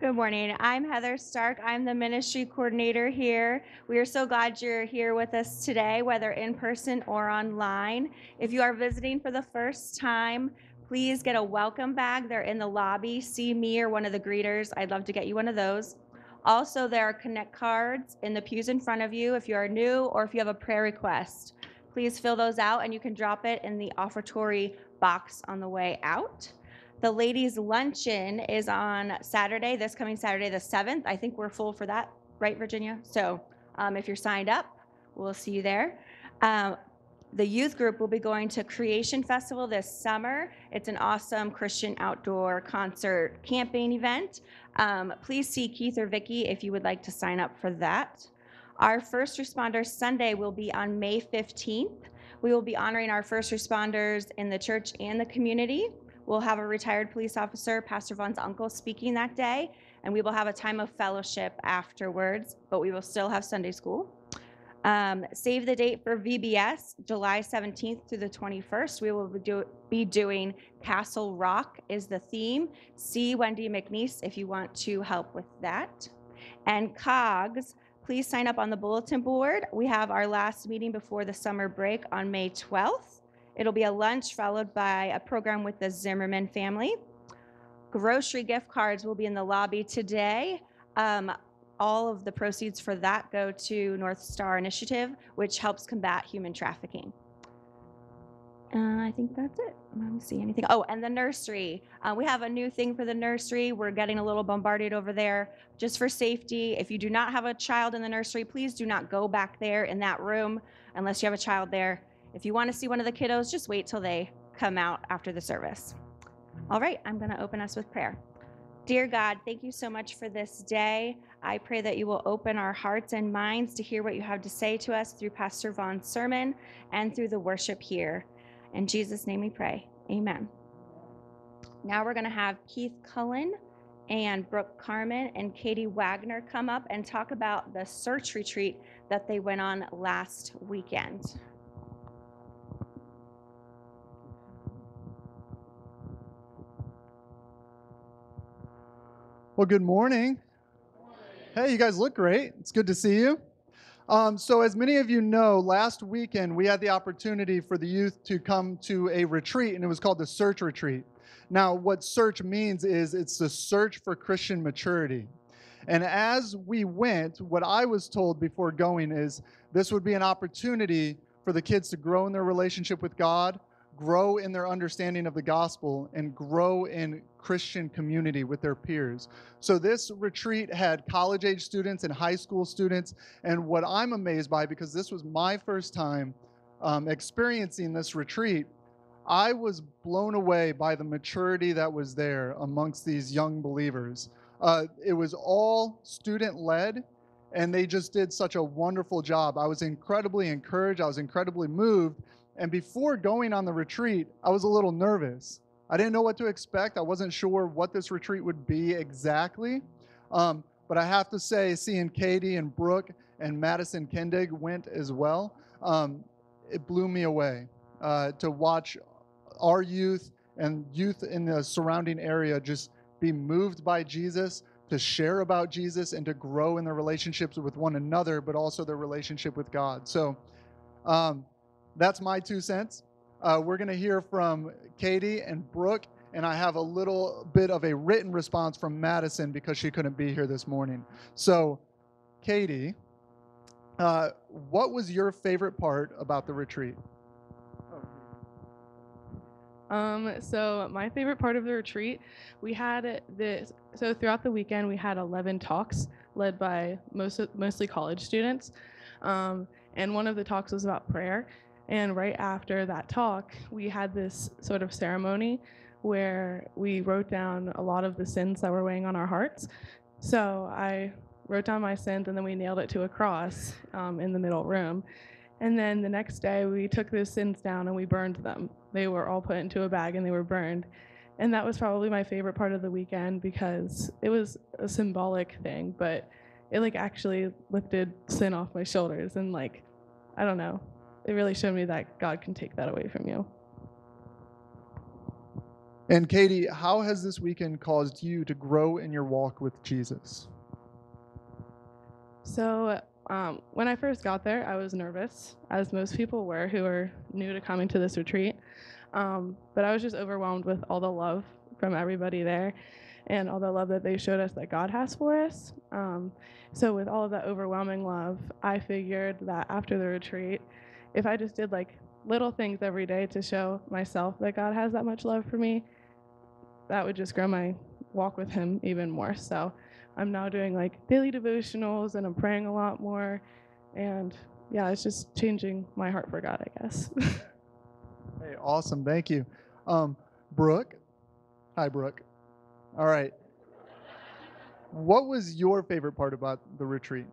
Good morning. I'm Heather Stark. I'm the ministry coordinator here. We are so glad you're here with us today, whether in person or online. If you are visiting for the first time, please get a welcome bag. They're in the lobby. See me or one of the greeters. I'd love to get you one of those. Also, there are connect cards in the pews in front of you if you are new or if you have a prayer request. Please fill those out and you can drop it in the offertory box on the way out. The ladies' luncheon is on Saturday, this coming Saturday, the 7th. I think we're full for that, right, Virginia? So um, if you're signed up, we'll see you there. Um, the youth group will be going to Creation Festival this summer. It's an awesome Christian outdoor concert camping event. Um, please see Keith or Vicki if you would like to sign up for that. Our First Responder Sunday will be on May 15th. We will be honoring our first responders in the church and the community. We'll have a retired police officer, Pastor Vaughn's uncle, speaking that day, and we will have a time of fellowship afterwards, but we will still have Sunday school. Um, save the date for VBS, July 17th through the 21st. We will be, do, be doing Castle Rock is the theme. See Wendy McNeese if you want to help with that. And COGS, please sign up on the bulletin board. We have our last meeting before the summer break on May 12th. It'll be a lunch followed by a program with the Zimmerman family. Grocery gift cards will be in the lobby today. Um, all of the proceeds for that go to North Star Initiative, which helps combat human trafficking. Uh, I think that's it. Let me see anything. Oh, and the nursery. Uh, we have a new thing for the nursery. We're getting a little bombarded over there. Just for safety, if you do not have a child in the nursery, please do not go back there in that room unless you have a child there. If you want to see one of the kiddos, just wait till they come out after the service. All right, I'm going to open us with prayer. Dear God, thank you so much for this day. I pray that you will open our hearts and minds to hear what you have to say to us through Pastor Vaughn's sermon and through the worship here. In Jesus' name we pray. Amen. Now we're going to have Keith Cullen and Brooke Carmen and Katie Wagner come up and talk about the search retreat that they went on last weekend. Well, good morning. Hey, you guys look great. It's good to see you. Um, so, as many of you know, last weekend we had the opportunity for the youth to come to a retreat, and it was called the Search Retreat. Now, what search means is it's the search for Christian maturity. And as we went, what I was told before going is this would be an opportunity for the kids to grow in their relationship with God, grow in their understanding of the gospel and grow in Christian community with their peers. So, this retreat had college age students and high school students. And what I'm amazed by, because this was my first time um, experiencing this retreat, I was blown away by the maturity that was there amongst these young believers. Uh, it was all student led, and they just did such a wonderful job. I was incredibly encouraged, I was incredibly moved and before going on the retreat, I was a little nervous. I didn't know what to expect. I wasn't sure what this retreat would be exactly. Um, but I have to say, seeing Katie and Brooke and Madison Kendig went as well, um, it blew me away uh, to watch our youth and youth in the surrounding area just be moved by Jesus, to share about Jesus, and to grow in their relationships with one another, but also their relationship with God. So, um, that's my two cents. Uh, we're going to hear from Katie and Brooke, and I have a little bit of a written response from Madison because she couldn't be here this morning. So, Katie, uh, what was your favorite part about the retreat? Um, so my favorite part of the retreat, we had this. So throughout the weekend, we had 11 talks led by most mostly college students, um, and one of the talks was about prayer. And right after that talk, we had this sort of ceremony where we wrote down a lot of the sins that were weighing on our hearts. So I wrote down my sins and then we nailed it to a cross um, in the middle room. And then the next day, we took those sins down and we burned them. They were all put into a bag and they were burned. And that was probably my favorite part of the weekend because it was a symbolic thing, but it like actually lifted sin off my shoulders and like, I don't know, it really showed me that God can take that away from you. And Katie, how has this weekend caused you to grow in your walk with Jesus? So, um, when I first got there, I was nervous, as most people were who are new to coming to this retreat. Um, but I was just overwhelmed with all the love from everybody there and all the love that they showed us that God has for us. Um, so, with all of that overwhelming love, I figured that after the retreat, if I just did like little things every day to show myself that God has that much love for me, that would just grow my walk with Him even more. So, I'm now doing like daily devotionals and I'm praying a lot more. And yeah, it's just changing my heart for God, I guess. Hey, awesome. Thank you. Um, Brooke. Hi, Brooke. All right. What was your favorite part about the retreat?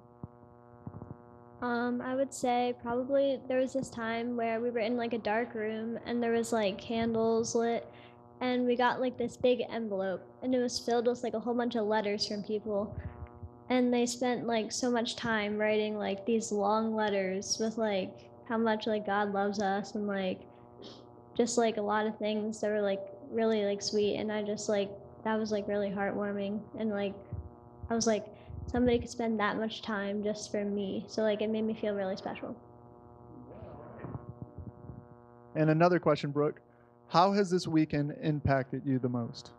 Um, I would say probably there was this time where we were in like a dark room and there was like candles lit and we got like this big envelope and it was filled with like a whole bunch of letters from people. And they spent like so much time writing like these long letters with like how much like God loves us and like just like a lot of things that were like really like sweet and I just like that was like really heartwarming and like I was like somebody could spend that much time just for me so like it made me feel really special And another question, Brooke. How has this weekend impacted you the most?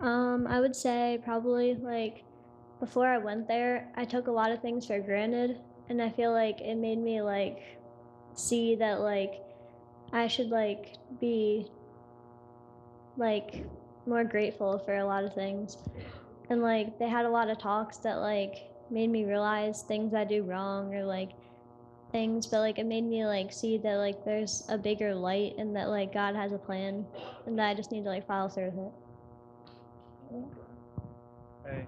um I would say probably like before I went there I took a lot of things for granted and I feel like it made me like see that like I should like be like more grateful for a lot of things. And like they had a lot of talks that like made me realize things I do wrong or like things, but like it made me like see that like there's a bigger light and that like God has a plan and that I just need to like follow through with it. Hey.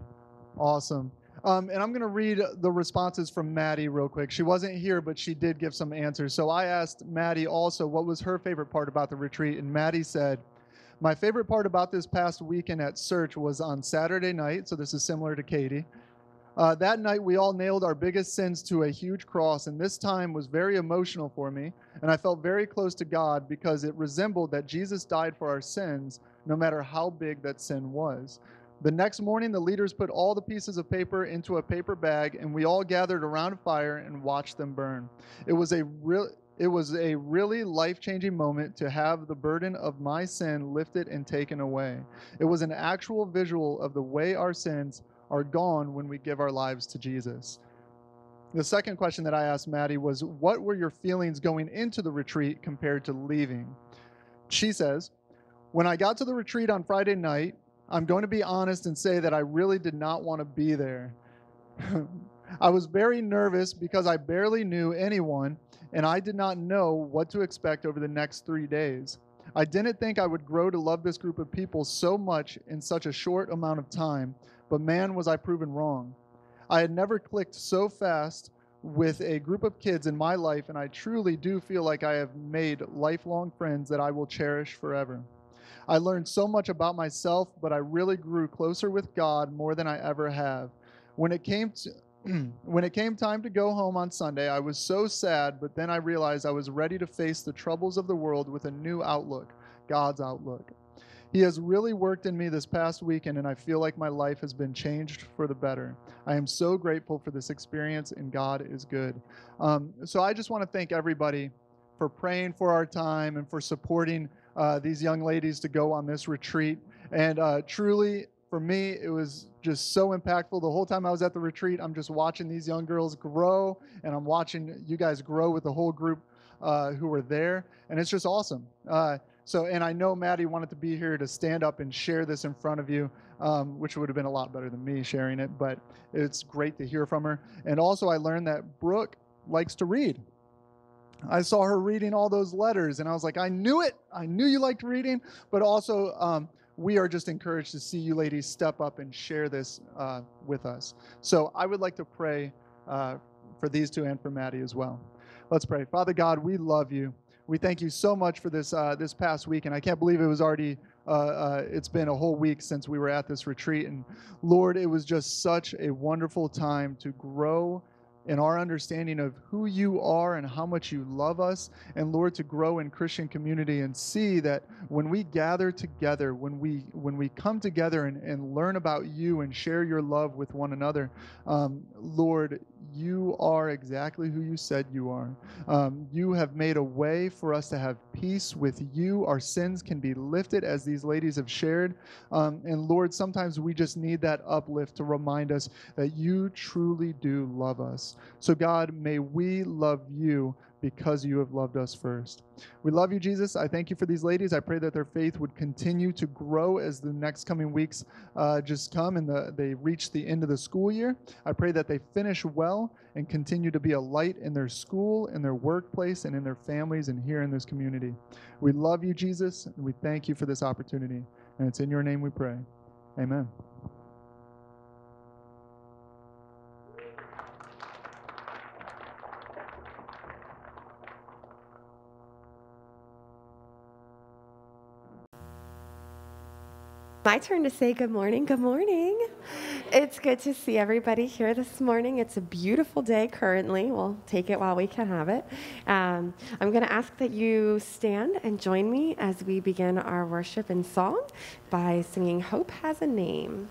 Awesome. Um, and I'm going to read the responses from Maddie real quick. She wasn't here, but she did give some answers. So I asked Maddie also what was her favorite part about the retreat. And Maddie said, My favorite part about this past weekend at Search was on Saturday night. So this is similar to Katie. Uh, that night, we all nailed our biggest sins to a huge cross, and this time was very emotional for me. And I felt very close to God because it resembled that Jesus died for our sins, no matter how big that sin was. The next morning, the leaders put all the pieces of paper into a paper bag, and we all gathered around a fire and watched them burn. It was a real. It was a really life changing moment to have the burden of my sin lifted and taken away. It was an actual visual of the way our sins are gone when we give our lives to Jesus. The second question that I asked Maddie was What were your feelings going into the retreat compared to leaving? She says, When I got to the retreat on Friday night, I'm going to be honest and say that I really did not want to be there. I was very nervous because I barely knew anyone and I did not know what to expect over the next three days. I didn't think I would grow to love this group of people so much in such a short amount of time, but man, was I proven wrong. I had never clicked so fast with a group of kids in my life, and I truly do feel like I have made lifelong friends that I will cherish forever. I learned so much about myself, but I really grew closer with God more than I ever have. When it came to when it came time to go home on Sunday, I was so sad, but then I realized I was ready to face the troubles of the world with a new outlook, God's outlook. He has really worked in me this past weekend, and I feel like my life has been changed for the better. I am so grateful for this experience, and God is good. Um, so I just want to thank everybody for praying for our time and for supporting uh, these young ladies to go on this retreat. And uh, truly, for me, it was just so impactful. The whole time I was at the retreat, I'm just watching these young girls grow, and I'm watching you guys grow with the whole group uh, who were there, and it's just awesome. Uh, so, and I know Maddie wanted to be here to stand up and share this in front of you, um, which would have been a lot better than me sharing it, but it's great to hear from her. And also, I learned that Brooke likes to read. I saw her reading all those letters, and I was like, I knew it. I knew you liked reading, but also, um, we are just encouraged to see you ladies step up and share this uh, with us. So I would like to pray uh, for these two and for Maddie as well. Let's pray. Father God, we love you. We thank you so much for this uh, this past week, and I can't believe it was already. Uh, uh, it's been a whole week since we were at this retreat, and Lord, it was just such a wonderful time to grow in our understanding of who you are and how much you love us. And Lord, to grow in Christian community and see that when we gather together, when we when we come together and, and learn about you and share your love with one another, um, Lord, you are exactly who you said you are. Um, you have made a way for us to have peace with you. Our sins can be lifted, as these ladies have shared. Um, and Lord, sometimes we just need that uplift to remind us that you truly do love us. So, God, may we love you because you have loved us first. We love you, Jesus. I thank you for these ladies. I pray that their faith would continue to grow as the next coming weeks uh, just come and the, they reach the end of the school year. I pray that they finish well and continue to be a light in their school, in their workplace, and in their families and here in this community. We love you, Jesus, and we thank you for this opportunity. And it's in your name we pray. Amen. My turn to say good morning. Good morning. It's good to see everybody here this morning. It's a beautiful day currently. We'll take it while we can have it. Um, I'm going to ask that you stand and join me as we begin our worship and song by singing Hope Has a Name.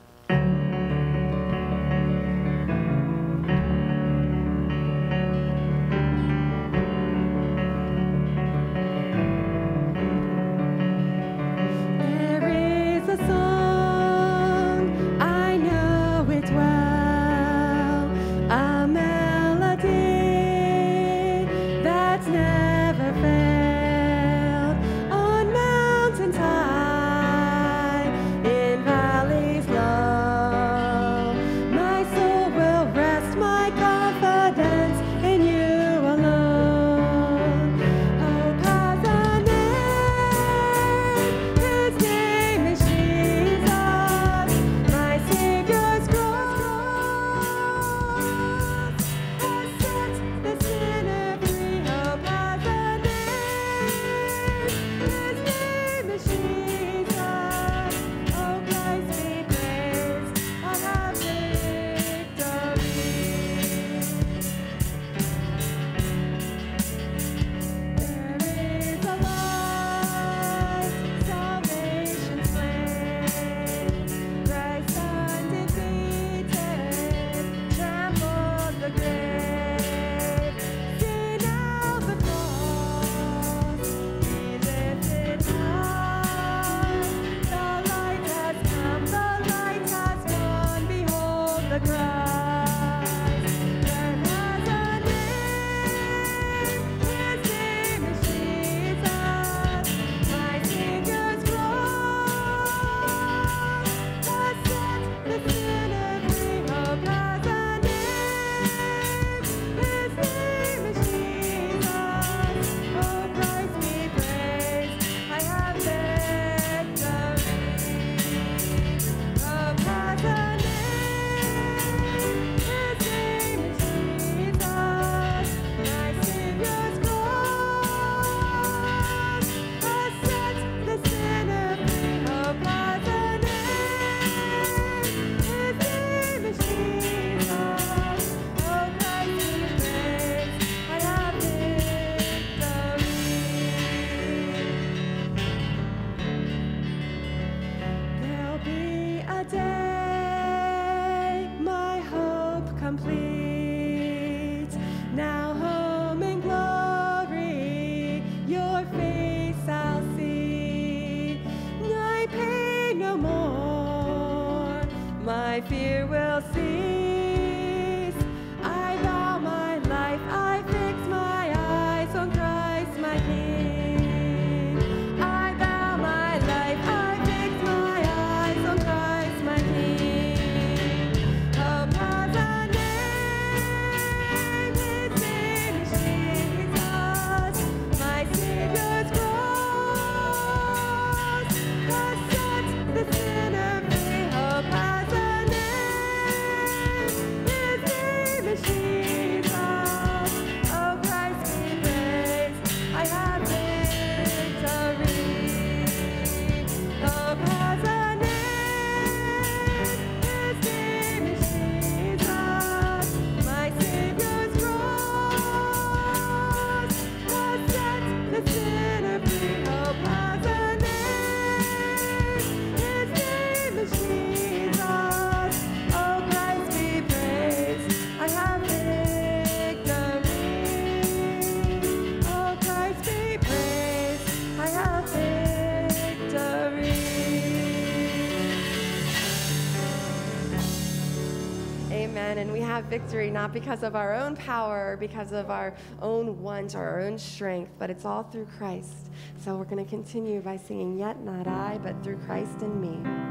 victory not because of our own power, because of our own want or our own strength, but it's all through Christ. So we're going to continue by singing, Yet Not I, but Through Christ in Me.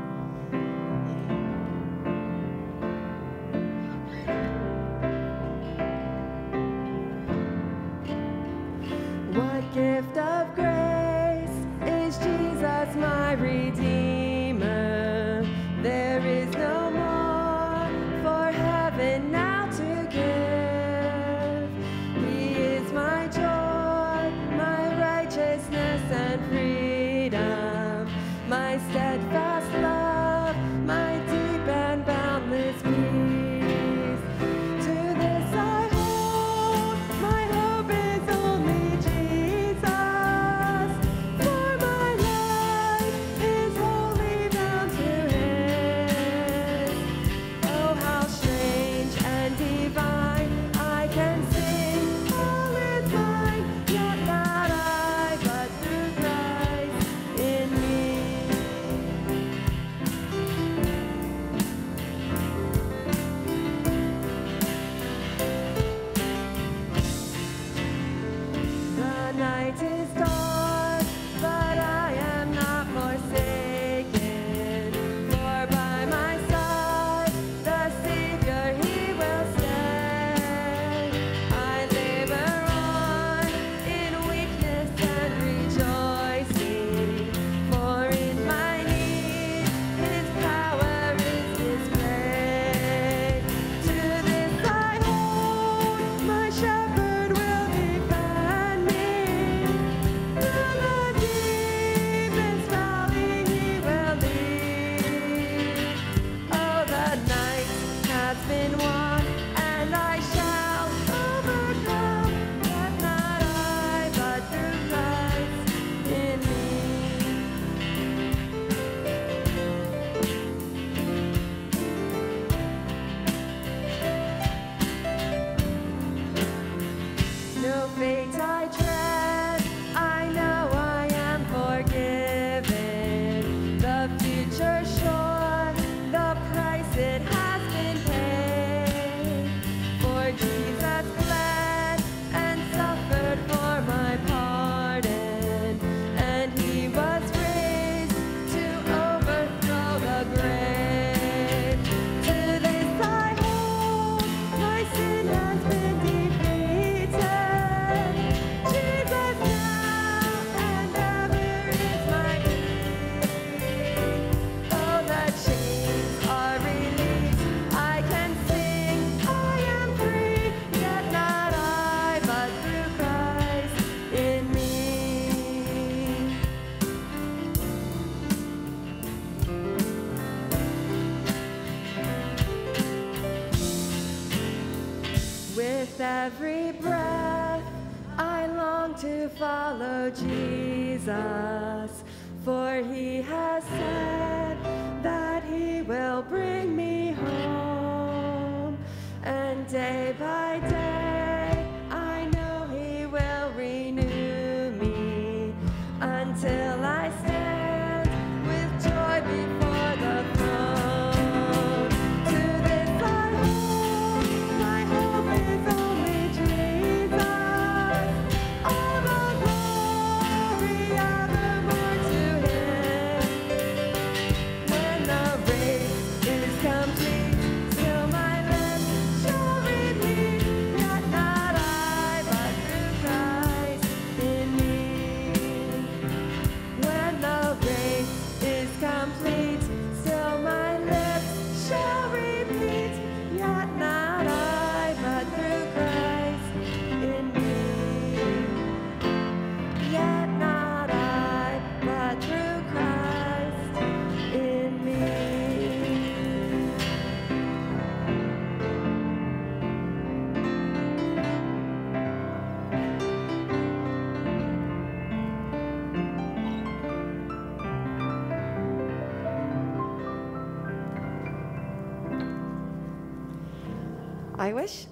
every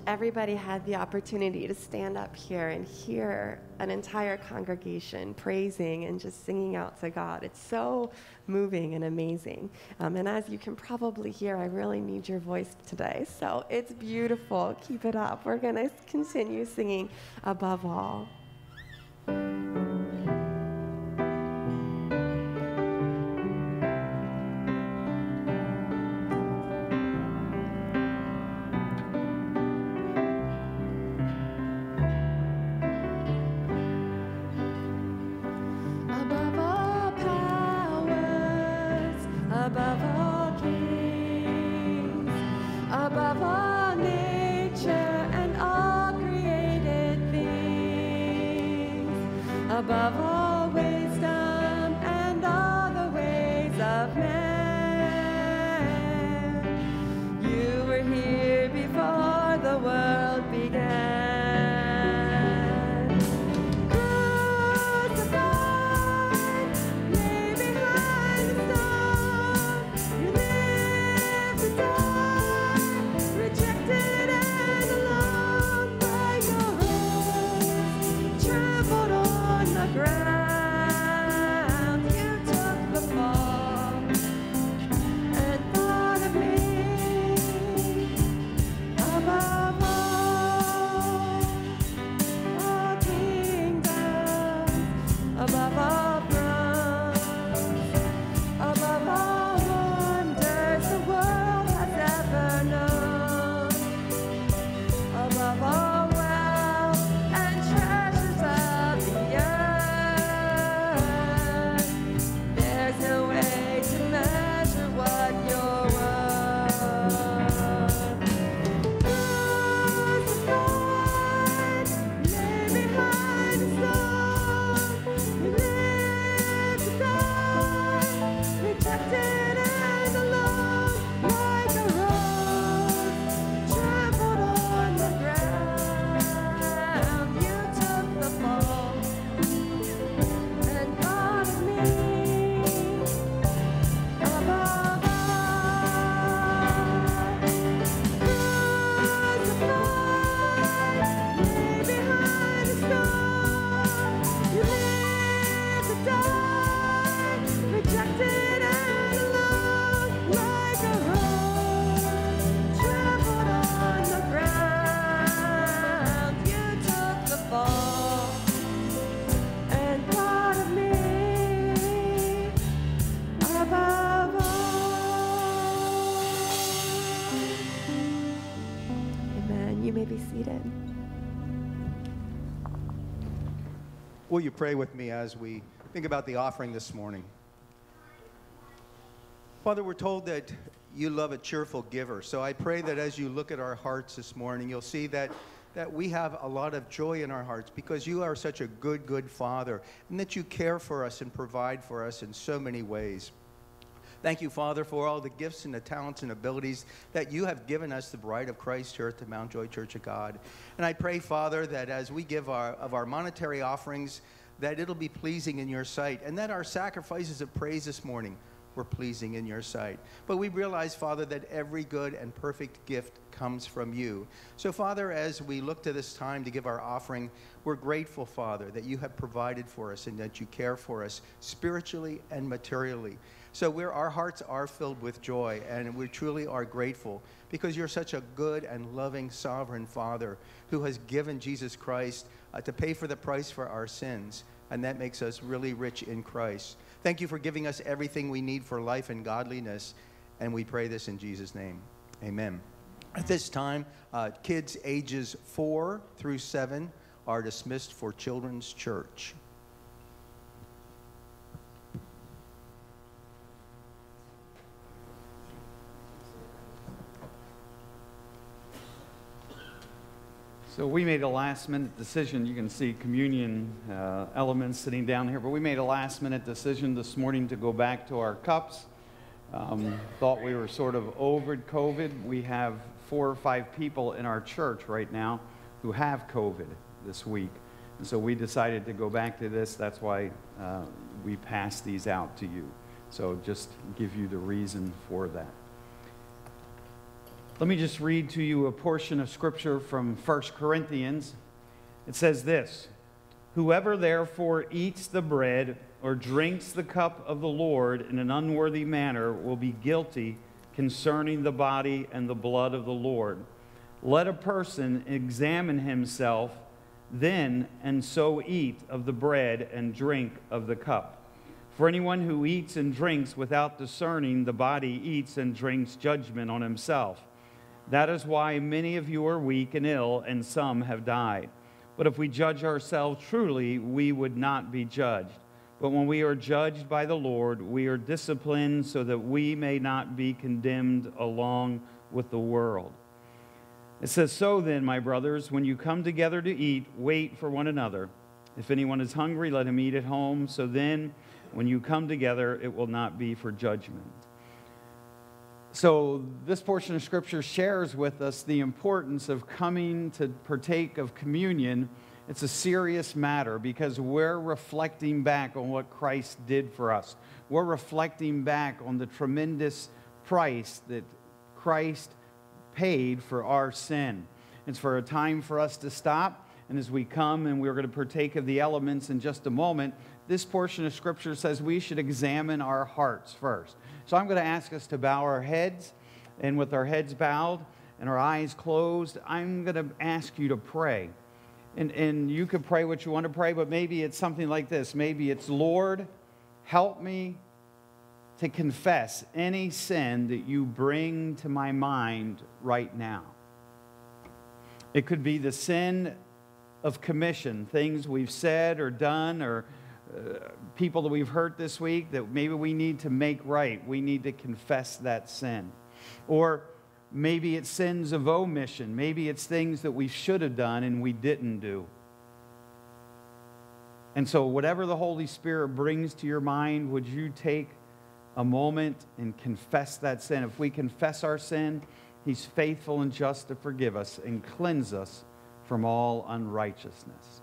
everybody had the opportunity to stand up here and hear an entire congregation praising and just singing out to God. It's so moving and amazing. Um, and as you can probably hear, I really need your voice today. So it's beautiful. Keep it up. We're going to continue singing above all. Will you pray with me as we think about the offering this morning? Father, we're told that you love a cheerful giver. So I pray that as you look at our hearts this morning, you'll see that, that we have a lot of joy in our hearts because you are such a good, good Father and that you care for us and provide for us in so many ways. Thank you, Father, for all the gifts and the talents and abilities that you have given us, the bride of Christ here at the Mount Joy Church of God. And I pray, Father, that as we give our, of our monetary offerings, that it'll be pleasing in your sight, and that our sacrifices of praise this morning were pleasing in your sight. But we realize, Father, that every good and perfect gift comes from you. So, Father, as we look to this time to give our offering, we're grateful, Father, that you have provided for us and that you care for us spiritually and materially. So we're, our hearts are filled with joy, and we truly are grateful because you're such a good and loving sovereign Father who has given Jesus Christ uh, to pay for the price for our sins, and that makes us really rich in Christ. Thank you for giving us everything we need for life and godliness, and we pray this in Jesus' name. Amen. At this time, uh, kids ages four through seven are dismissed for Children's Church. So we made a last minute decision. You can see communion uh, elements sitting down here, but we made a last minute decision this morning to go back to our cups. Um, thought we were sort of over COVID. We have four or five people in our church right now who have COVID this week. And so we decided to go back to this. That's why uh, we passed these out to you. So just give you the reason for that. Let me just read to you a portion of scripture from 1 Corinthians. It says this Whoever therefore eats the bread or drinks the cup of the Lord in an unworthy manner will be guilty concerning the body and the blood of the Lord. Let a person examine himself then and so eat of the bread and drink of the cup. For anyone who eats and drinks without discerning the body eats and drinks judgment on himself. That is why many of you are weak and ill, and some have died. But if we judge ourselves truly, we would not be judged. But when we are judged by the Lord, we are disciplined so that we may not be condemned along with the world. It says, So then, my brothers, when you come together to eat, wait for one another. If anyone is hungry, let him eat at home. So then, when you come together, it will not be for judgment. So, this portion of Scripture shares with us the importance of coming to partake of communion. It's a serious matter because we're reflecting back on what Christ did for us. We're reflecting back on the tremendous price that Christ paid for our sin. It's for a time for us to stop. And as we come and we're going to partake of the elements in just a moment, this portion of Scripture says we should examine our hearts first. So I'm going to ask us to bow our heads, and with our heads bowed and our eyes closed, I'm going to ask you to pray. And, and you could pray what you want to pray, but maybe it's something like this. Maybe it's, Lord, help me to confess any sin that you bring to my mind right now. It could be the sin of commission, things we've said or done or people that we've hurt this week that maybe we need to make right. We need to confess that sin. Or maybe it's sins of omission. Maybe it's things that we should have done and we didn't do. And so, whatever the Holy Spirit brings to your mind, would you take a moment and confess that sin? If we confess our sin, He's faithful and just to forgive us and cleanse us from all unrighteousness.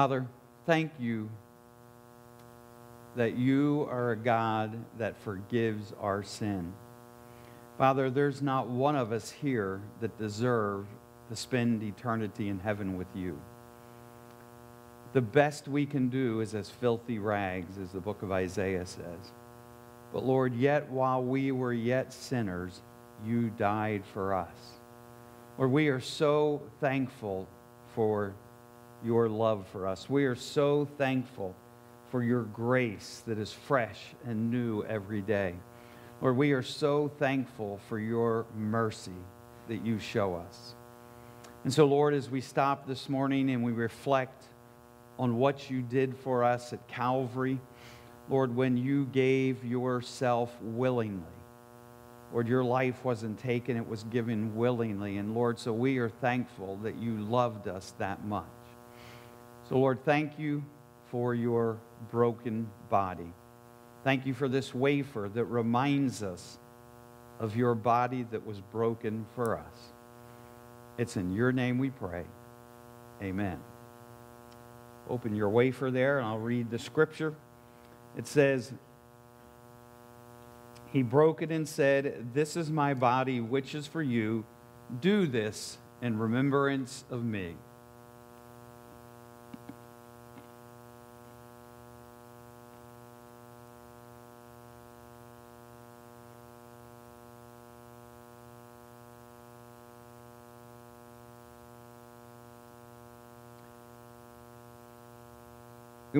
Father, thank you that you are a God that forgives our sin. Father, there's not one of us here that deserve to spend eternity in heaven with you. The best we can do is as filthy rags, as the book of Isaiah says. But Lord, yet while we were yet sinners, you died for us. Lord, we are so thankful for your love for us. We are so thankful for your grace that is fresh and new every day. Lord, we are so thankful for your mercy that you show us. And so, Lord, as we stop this morning and we reflect on what you did for us at Calvary, Lord, when you gave yourself willingly, Lord, your life wasn't taken, it was given willingly. And Lord, so we are thankful that you loved us that much. So, Lord, thank you for your broken body. Thank you for this wafer that reminds us of your body that was broken for us. It's in your name we pray. Amen. Open your wafer there, and I'll read the scripture. It says, He broke it and said, This is my body, which is for you. Do this in remembrance of me.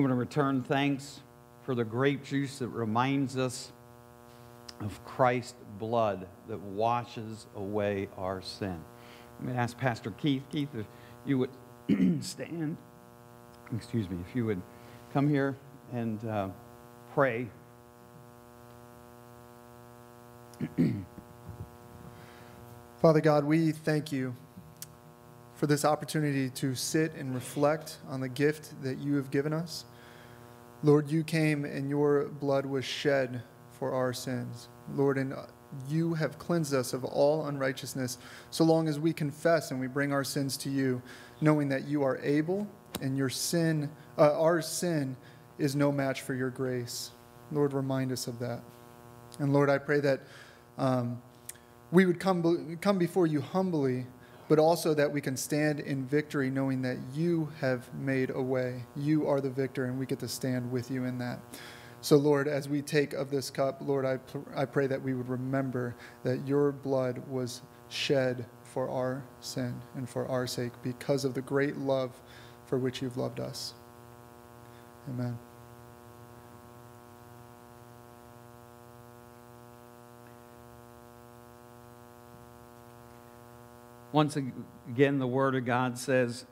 We want to return thanks for the grape juice that reminds us of Christ's blood that washes away our sin. I'm going to ask Pastor Keith. Keith, if you would stand, excuse me, if you would come here and uh, pray. Father God, we thank you for this opportunity to sit and reflect on the gift that you have given us. Lord, you came and your blood was shed for our sins. Lord, and you have cleansed us of all unrighteousness so long as we confess and we bring our sins to you, knowing that you are able and your sin, uh, our sin, is no match for your grace. Lord, remind us of that. And Lord, I pray that um, we would come, come before you humbly, but also that we can stand in victory knowing that you have made a way. You are the victor, and we get to stand with you in that. So, Lord, as we take of this cup, Lord, I, I pray that we would remember that your blood was shed for our sin and for our sake because of the great love for which you've loved us. Amen. Once again, the Word of God says,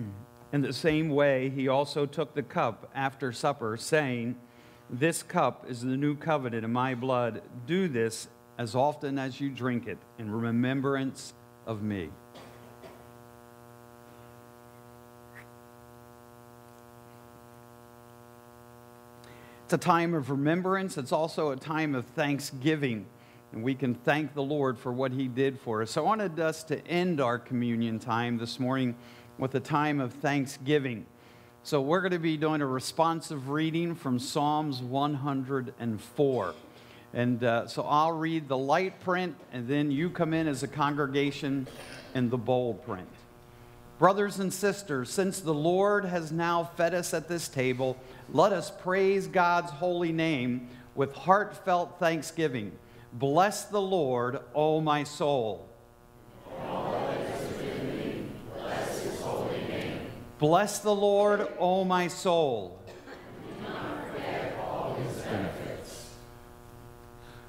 In the same way, he also took the cup after supper, saying, This cup is the new covenant in my blood. Do this as often as you drink it in remembrance of me. It's a time of remembrance. It's also a time of thanksgiving and we can thank the Lord for what He did for us. So I wanted us to end our communion time this morning with a time of thanksgiving. So we're going to be doing a responsive reading from Psalms 104. And uh, so I'll read the light print, and then you come in as a congregation in the bold print. Brothers and sisters, since the Lord has now fed us at this table, let us praise God's holy name with heartfelt thanksgiving. Bless the Lord, O my soul. Bless the Lord, O my soul.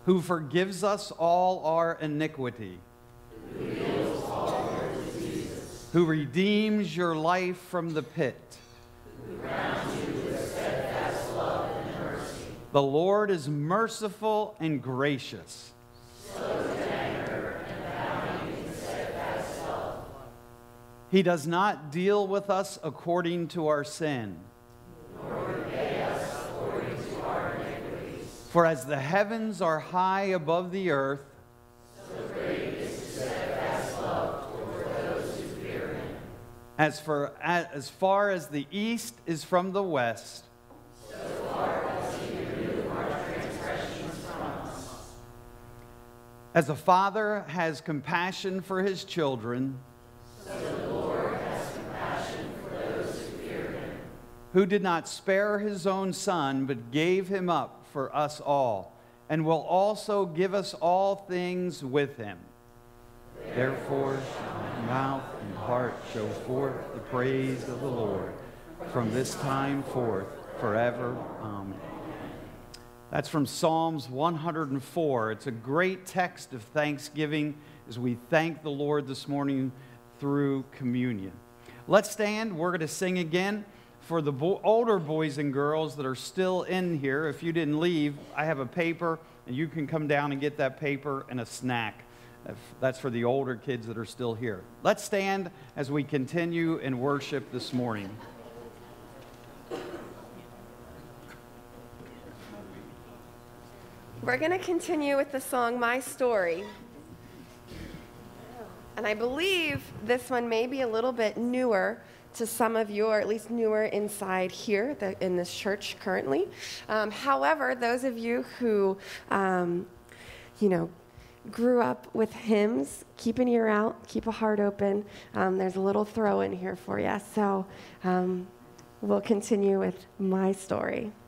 Who forgives us all our iniquity. Who redeems your life from the pit. The Lord is merciful and gracious. He does not deal with us according to our sin. For as the heavens are high above the earth, As, for, as far as the east is from the west, As a father has compassion for his children, so the Lord has compassion for those who fear him. Who did not spare his own son, but gave him up for us all, and will also give us all things with him. Therefore, mouth and heart show forth the praise of the Lord from this time forth, forever. Amen. That's from Psalms 104. It's a great text of thanksgiving as we thank the Lord this morning through communion. Let's stand. We're going to sing again. For the bo- older boys and girls that are still in here, if you didn't leave, I have a paper, and you can come down and get that paper and a snack. That's for the older kids that are still here. Let's stand as we continue in worship this morning. We're going to continue with the song My Story. And I believe this one may be a little bit newer to some of you, or at least newer inside here the, in this church currently. Um, however, those of you who, um, you know, grew up with hymns, keep an ear out, keep a heart open. Um, there's a little throw in here for you. So um, we'll continue with my story. my story.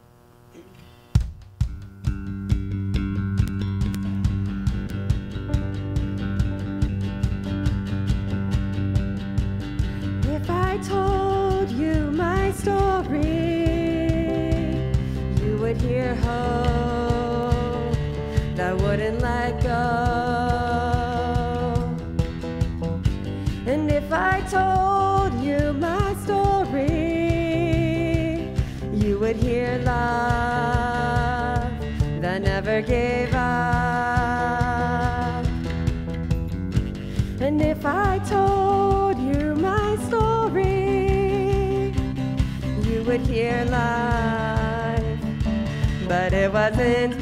doesn't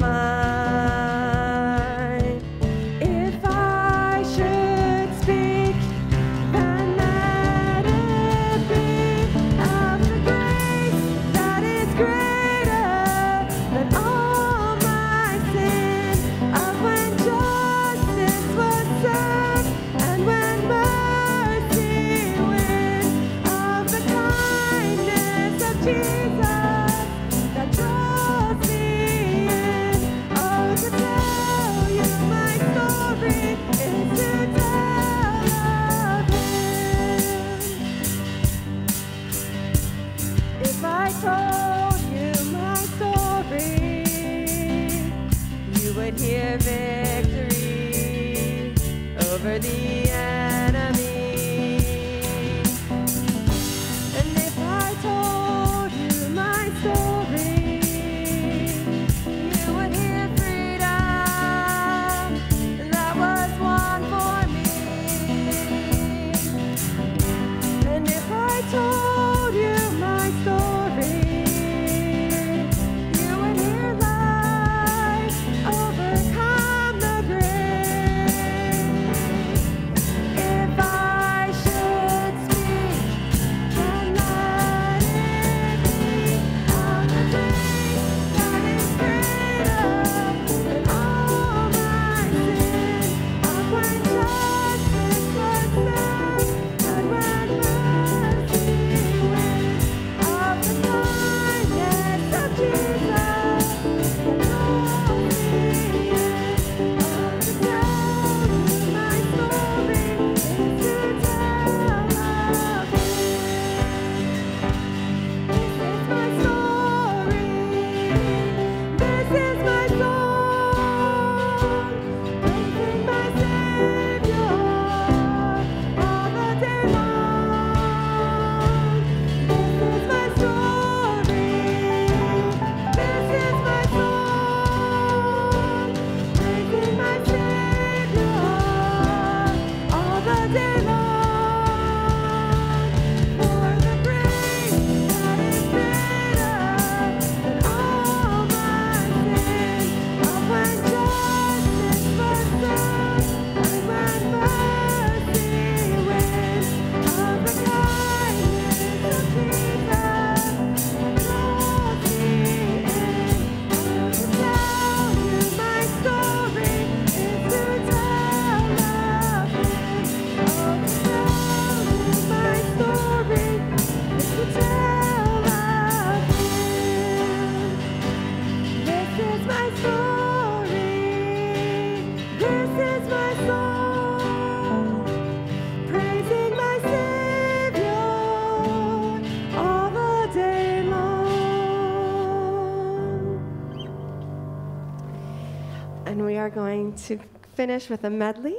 to finish with a medley.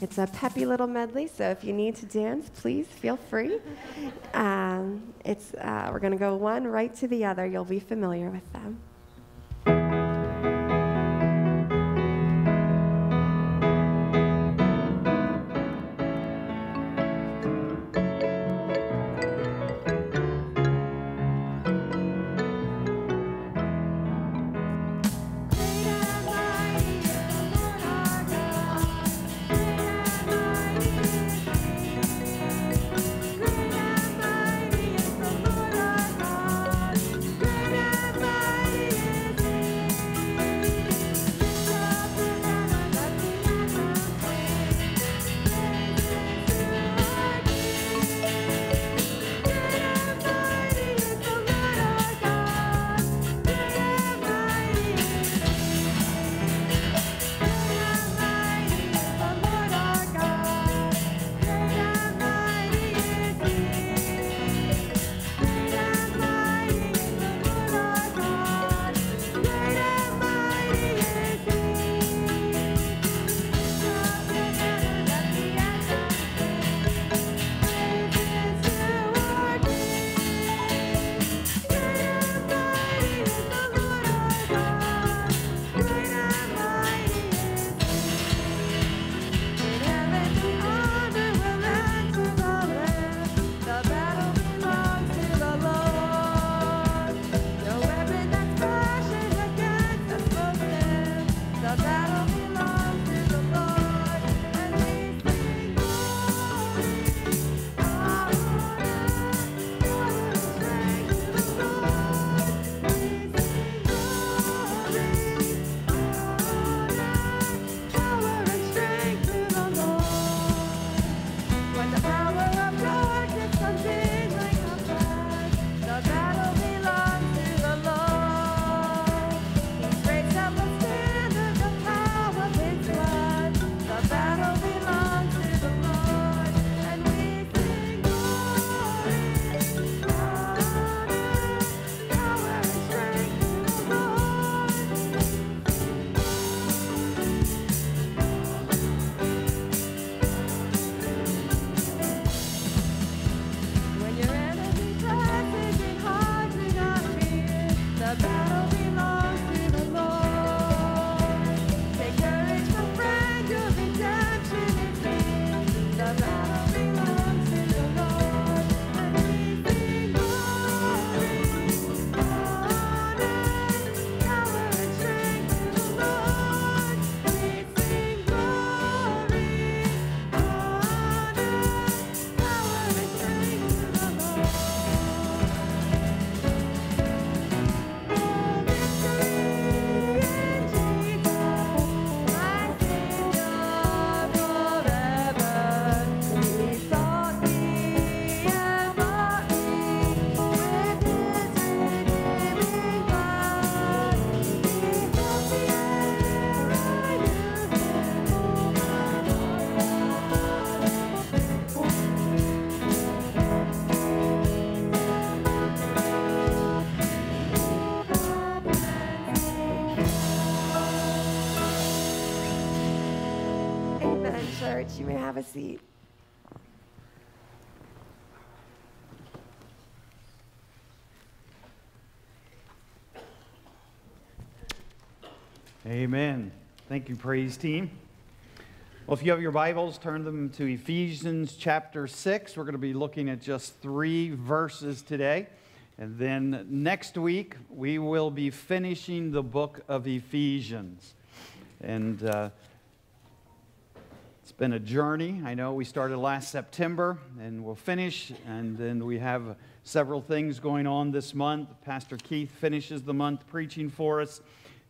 It's a peppy little medley, so if you need to dance, please feel free. Um, it's, uh, we're going to go one right to the other. You'll be familiar with them. You may have a seat. Amen. Thank you, praise team. Well, if you have your Bibles, turn them to Ephesians chapter 6. We're going to be looking at just three verses today. And then next week, we will be finishing the book of Ephesians. And uh, been a journey. I know we started last September and we'll finish. And then we have several things going on this month. Pastor Keith finishes the month preaching for us.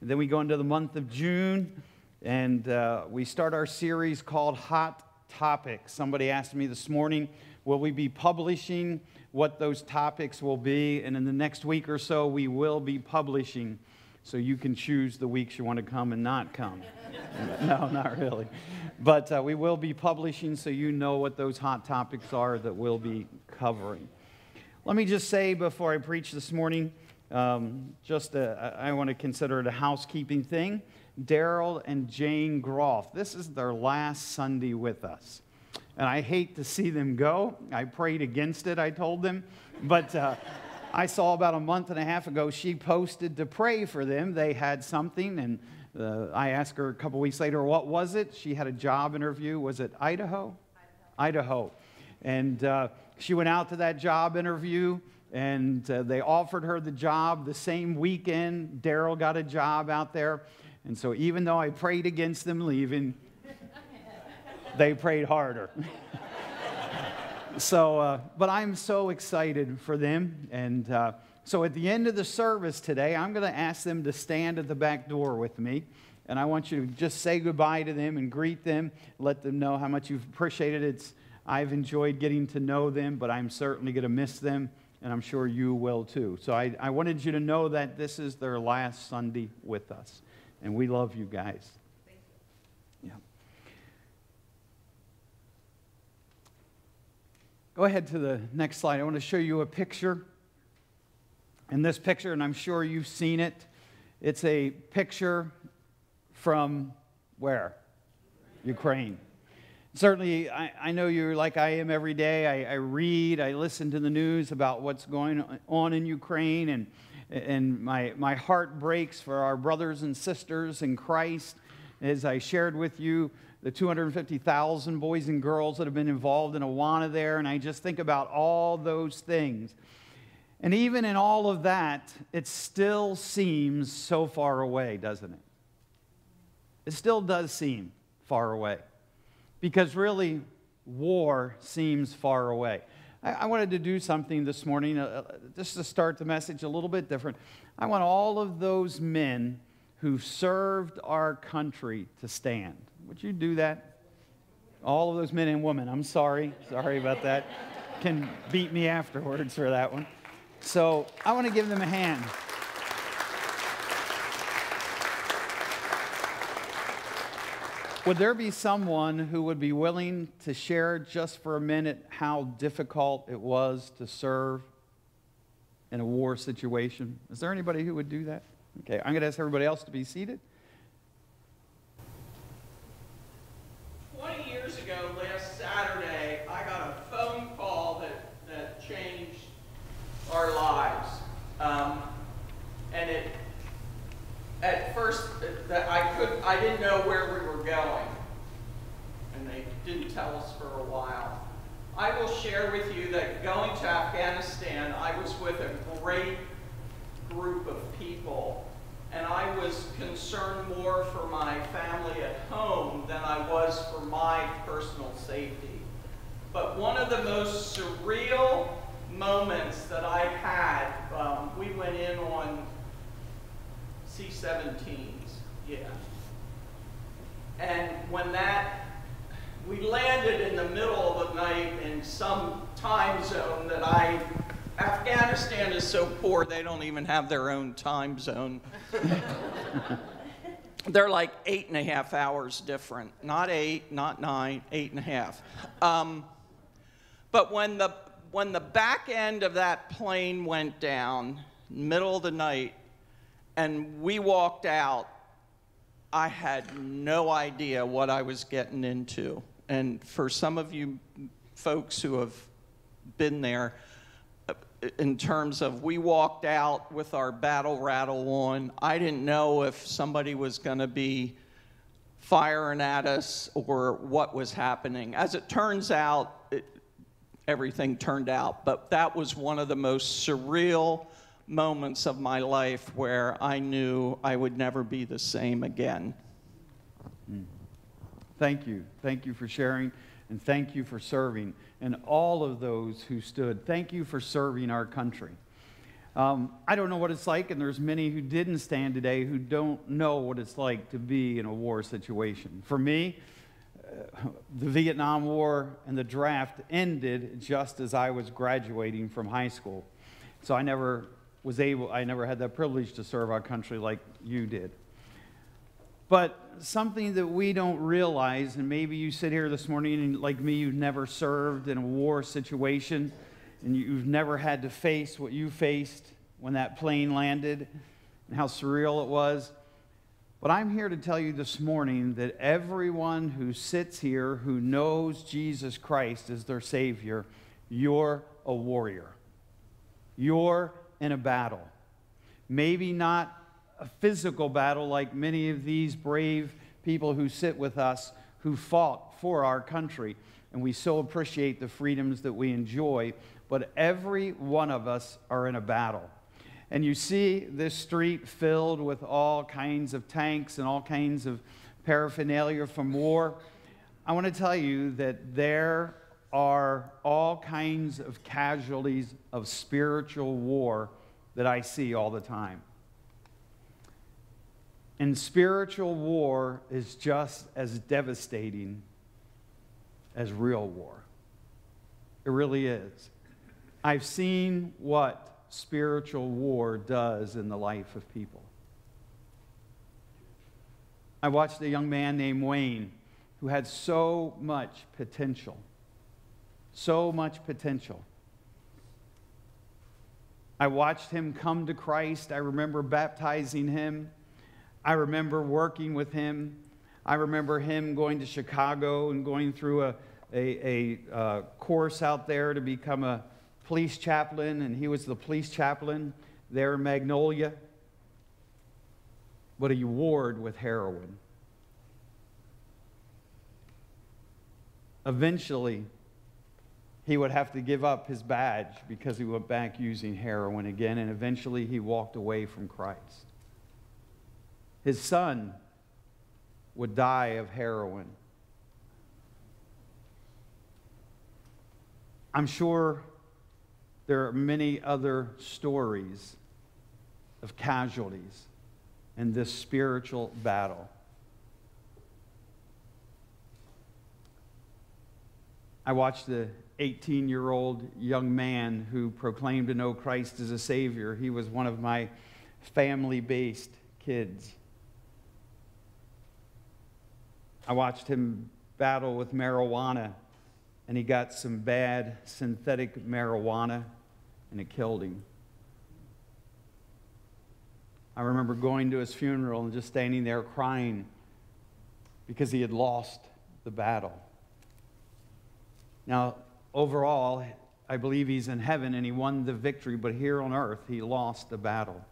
And then we go into the month of June and uh, we start our series called Hot Topics. Somebody asked me this morning, will we be publishing what those topics will be? And in the next week or so, we will be publishing so you can choose the weeks you want to come and not come. no, not really. But uh, we will be publishing so you know what those hot topics are that we'll be covering. Let me just say before I preach this morning, um, just a, I want to consider it a housekeeping thing. Daryl and Jane Groff, this is their last Sunday with us. And I hate to see them go. I prayed against it, I told them. But uh, I saw about a month and a half ago, she posted to pray for them. They had something, and uh, I asked her a couple weeks later, what was it? She had a job interview. Was it Idaho? Idaho. Idaho. And uh, she went out to that job interview and uh, they offered her the job the same weekend. Daryl got a job out there. And so, even though I prayed against them leaving, they prayed harder. so, uh, but I'm so excited for them. And uh, so, at the end of the service today, I'm going to ask them to stand at the back door with me. And I want you to just say goodbye to them and greet them, let them know how much you've appreciated it. It's, I've enjoyed getting to know them, but I'm certainly going to miss them and I'm sure you will too. So I, I wanted you to know that this is their last Sunday with us, and we love you guys. You. Yeah. Go ahead to the next slide. I want to show you a picture. In this picture, and I'm sure you've seen it, it's a picture from where? Ukraine. Certainly, I, I, know you're like I am every day. I, I, read, I listen to the news about what's going on in Ukraine, and, and my, my heart breaks for our brothers and sisters in Christ. As I shared with you, the 250,000 boys and girls that have been involved in Awana there, and I just think about all those things. And even in all of that, it still seems so far away, doesn't it? It still does seem far away because really war seems far away. I, I wanted to do something this morning uh, uh, just to start the message a little bit different. I want all of those men who served our country to stand. Would you do that? All of those men and women. I'm sorry. Sorry about that. Can beat me afterwards for that one. So I want to give them a hand. Would there be someone who would be willing to share just for a minute how difficult it was to serve in a war situation? Is there anybody who would do that? Okay, I'm going to ask everybody else to be seated. 20 years ago, last Saturday, I got a phone call that, that changed our lives. Um, and it at first that I could I didn't know where we were going. And they didn't tell us for a while. I will share with you that going to Afghanistan, I was with a great group of people. And I was concerned more for my family at home than I was for my personal safety. But one of the most surreal moments that I had, um, we went in on C-17s, yeah. And when that, we landed in the middle of the night in some time zone that I, Afghanistan is so poor they don't even have their own time zone. They're like eight and a half hours different. Not eight, not nine, eight and a half. Um, but when the, when the back end of that plane went down, middle of the night, and we walked out, I had no idea what I was getting into. And for some of you folks who have been there, uh, in terms of we walked out with our battle rattle on, I didn't know if somebody was going to be firing at us or what was happening. As it turns out, it, everything turned out, but that was one of the most surreal moments of my life where I knew I would never be the same again. Thank you. Thank you for sharing, and thank you for serving. And all of those who stood, thank you for serving our country. Um, I don't know what it's like, and there's many who didn't stand today who don't know what it's like to be in a war situation. For me, uh, the Vietnam War and the draft ended just as I was graduating from high school. So I never was able, I never had that privilege to serve our country like you did. But something that we don't realize, and maybe you sit here this morning and, like me, you've never served in a war situation, and you've never had to face what you faced when that plane landed and how surreal it was. But I'm here to tell you this morning that everyone who sits here who knows Jesus Christ as their Savior, you're a warrior. You're in a battle. Maybe not a physical battle like many of these brave people who sit with us who fought for our country. And we so appreciate the freedoms that we enjoy. But every one of us are in a battle. And you see this street filled with all kinds of tanks and all kinds of paraphernalia from war. I want to tell you that there are all kinds of casualties of spiritual war that I see all the time. And spiritual war is just as devastating as real war. It really is. I've seen what spiritual war does in the life of people. I watched a young man named Wayne who had so much potential. So much potential. I watched him come to Christ. I remember baptizing him. I remember working with him. I remember him going to Chicago and going through a, a, a uh, course out there to become a police chaplain, and he was the police chaplain there in Magnolia. But he warred with heroin. Eventually, he would have to give up his badge because he went back using heroin again, and eventually he walked away from Christ. His son would die of heroin. I'm sure there are many other stories of casualties in this spiritual battle. I watched the 18 year old young man who proclaimed to know Christ as a Savior. He was one of my family based kids. I watched him battle with marijuana, and he got some bad synthetic marijuana, and it killed him. I remember going to his funeral and just standing there crying because he had lost the battle. Now, overall, I believe he's in heaven and he won the victory, but here on earth, he lost the battle.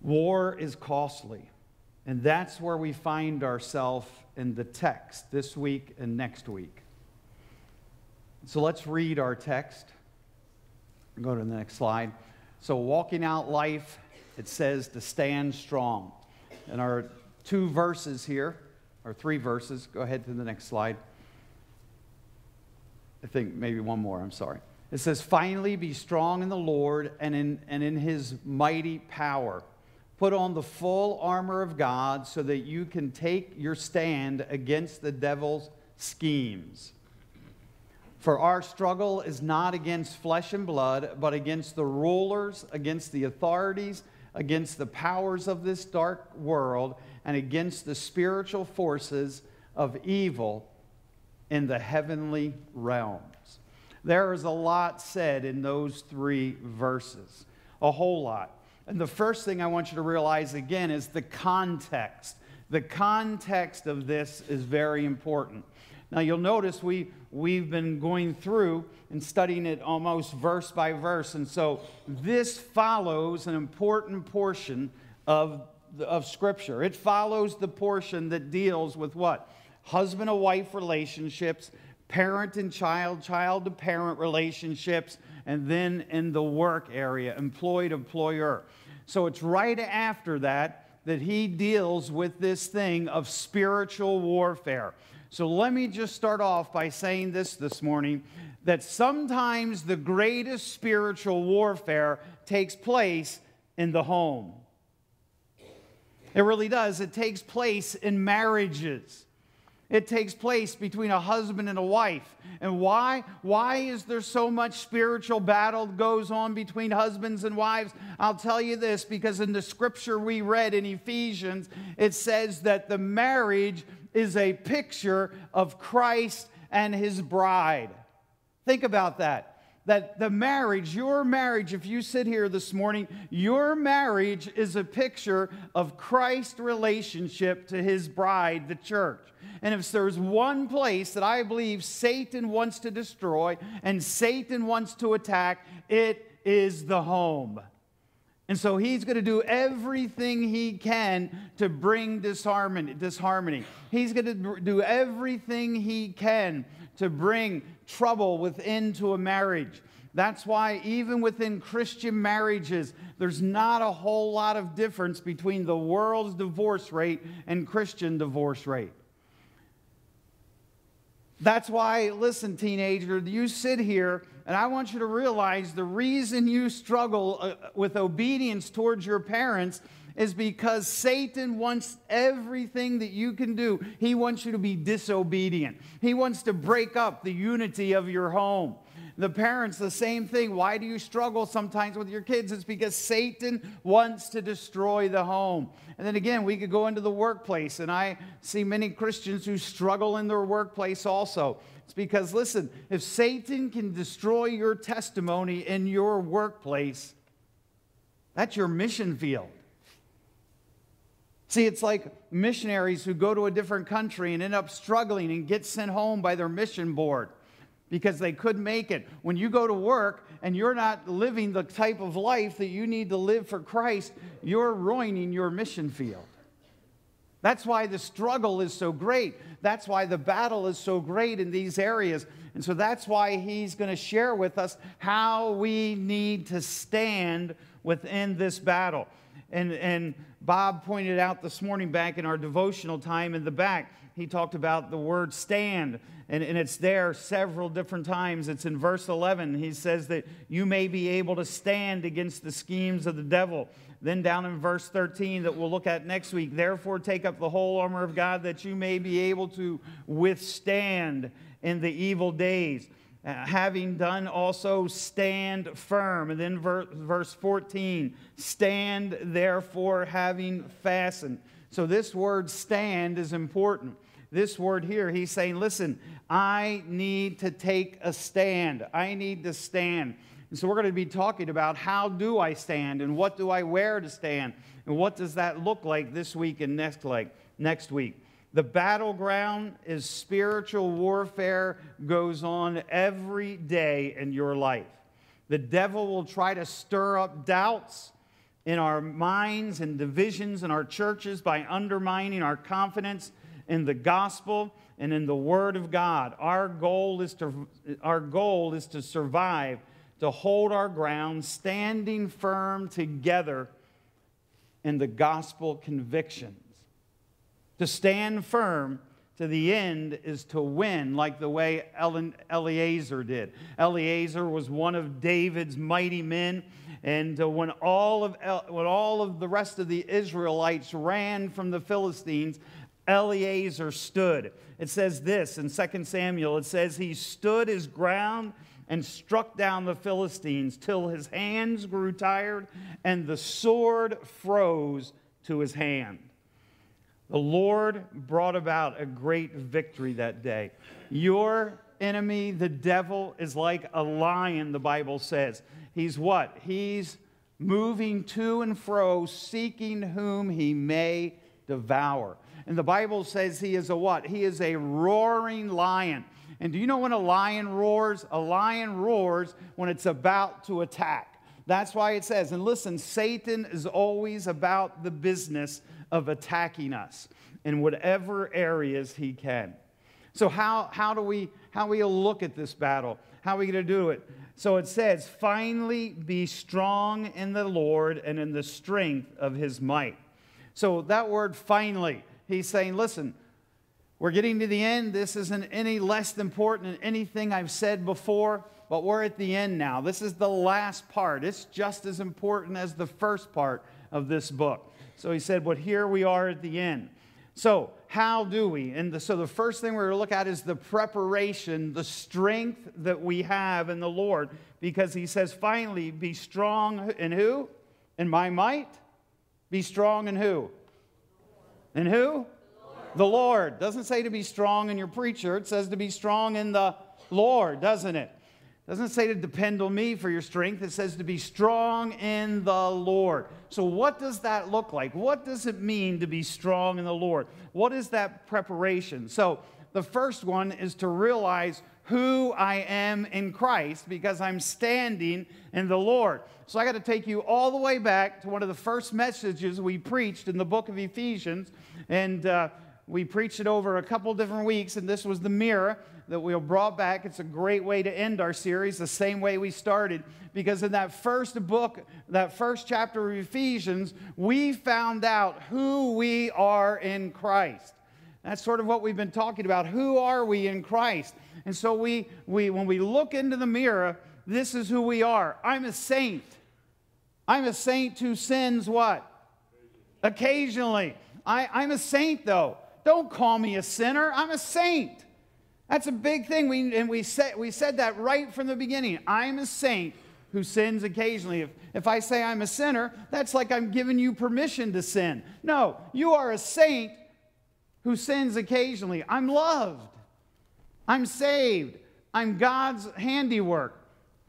War is costly. And that's where we find ourselves in the text this week and next week. So let's read our text. Go to the next slide. So, walking out life, it says to stand strong. And our two verses here, or three verses, go ahead to the next slide. I think maybe one more, I'm sorry. It says, Finally, be strong in the Lord and in, and in his mighty power. Put on the full armor of God so that you can take your stand against the devil's schemes. For our struggle is not against flesh and blood, but against the rulers, against the authorities, against the powers of this dark world, and against the spiritual forces of evil in the heavenly realms. There is a lot said in those three verses, a whole lot. And the first thing I want you to realize again is the context. The context of this is very important. Now, you'll notice we, we've been going through and studying it almost verse by verse. And so this follows an important portion of, of Scripture. It follows the portion that deals with what? Husband and wife relationships, parent and child, child to parent relationships, and then in the work area, employed employer. So it's right after that that he deals with this thing of spiritual warfare. So let me just start off by saying this this morning that sometimes the greatest spiritual warfare takes place in the home. It really does. It takes place in marriages. It takes place between a husband and a wife. And why? Why is there so much spiritual battle goes on between husbands and wives? I'll tell you this because in the scripture we read in Ephesians, it says that the marriage is a picture of Christ and his bride. Think about that that the marriage, your marriage, if you sit here this morning, your marriage is a picture of Christ's relationship to his bride, the church. And if there's one place that I believe Satan wants to destroy and Satan wants to attack, it is the home. And so he's going to do everything he can to bring disharmony. He's going to do everything he can to bring trouble within to a marriage. That's why, even within Christian marriages, there's not a whole lot of difference between the world's divorce rate and Christian divorce rate. That's why, listen, teenager, you sit here, and I want you to realize the reason you struggle uh, with obedience towards your parents is because Satan wants everything that you can do. He wants you to be disobedient. He wants to break up the unity of your home. The parents, the same thing. Why do you struggle sometimes with your kids? It's because Satan wants to destroy the home. And then again, we could go into the workplace, and I see many Christians who struggle in their workplace also. It's because, listen, if Satan can destroy your testimony in your workplace, that's your mission field. See, it's like missionaries who go to a different country and end up struggling and get sent home by their mission board because they couldn't make it. When you go to work and you're not living the type of life that you need to live for Christ, you're ruining your mission field. That's why the struggle is so great. That's why the battle is so great in these areas. And so that's why he's going to share with us how we need to stand within this battle. And, and Bob pointed out this morning back in our devotional time in the back, he talked about the word stand, and, and it's there several different times. It's in verse 11. He says that you may be able to stand against the schemes of the devil. Then down in verse 13 that we'll look at next week, therefore take up the whole armor of God that you may be able to withstand in the evil days. Uh, having done also stand firm. And then ver- verse 14, stand therefore having fastened. So this word stand is important. This word here, he's saying, listen, I need to take a stand. I need to stand. And so we're going to be talking about how do I stand and what do I wear to stand and what does that look like this week and next like next week. The battleground is spiritual warfare goes on every day in your life. The devil will try to stir up doubts in our minds and divisions in our churches by undermining our confidence in the gospel and in the word of God. Our goal is to our goal is to survive, to hold our ground, standing firm together in the gospel conviction. To stand firm to the end is to win, like the way Eleazar did. Eleazar was one of David's mighty men. And uh, when, all of, when all of the rest of the Israelites ran from the Philistines, Eleazar stood. It says this in 2 Samuel it says, He stood his ground and struck down the Philistines till his hands grew tired and the sword froze to his hand. The Lord brought about a great victory that day. Your enemy, the devil, is like a lion, the Bible says. He's what? He's moving to and fro, seeking whom he may devour. And the Bible says he is a what? He is a roaring lion. And do you know when a lion roars? A lion roars when it's about to attack. That's why it says, and listen, Satan is always about the business of attacking us in whatever areas he can. So, how, how do we how we look at this battle? How are we going to do it? So it says, finally be strong in the Lord and in the strength of his might. So that word finally, he's saying, listen, we're getting to the end. This isn't any less important than anything I've said before, but we're at the end now. This is the last part. It's just as important as the first part of this book. So he said, but here we are at the end. So, how do we? And the, so, the first thing we're going to look at is the preparation, the strength that we have in the Lord, because he says, finally, be strong in who? In my might? Be strong in who? In who? The Lord. the Lord. Doesn't say to be strong in your preacher, it says to be strong in the Lord, doesn't it? Doesn't say to depend on me for your strength. It says to be strong in the Lord. So, what does that look like? What does it mean to be strong in the Lord? What is that preparation? So, the first one is to realize who I am in Christ because I'm standing in the Lord. So, I got to take you all the way back to one of the first messages we preached in the book of Ephesians. And uh, we preached it over a couple different weeks, and this was the mirror that we'll brought back. It's a great way to end our series, the same way we started, because in that first book, that first chapter of Ephesians, we found out who we are in Christ. That's sort of what we've been talking about. Who are we in Christ? And so we, we when we look into the mirror, this is who we are. I'm a saint. I'm a saint who sins what? Occasionally. I, I'm a saint, though. Don't call me a sinner. I'm a saint. That's a big thing. We, and we said, we said that right from the beginning. I'm a saint who sins occasionally. If, if I say I'm a sinner, that's like I'm giving you permission to sin. No, you are a saint who sins occasionally. I'm loved. I'm saved. I'm God's handiwork.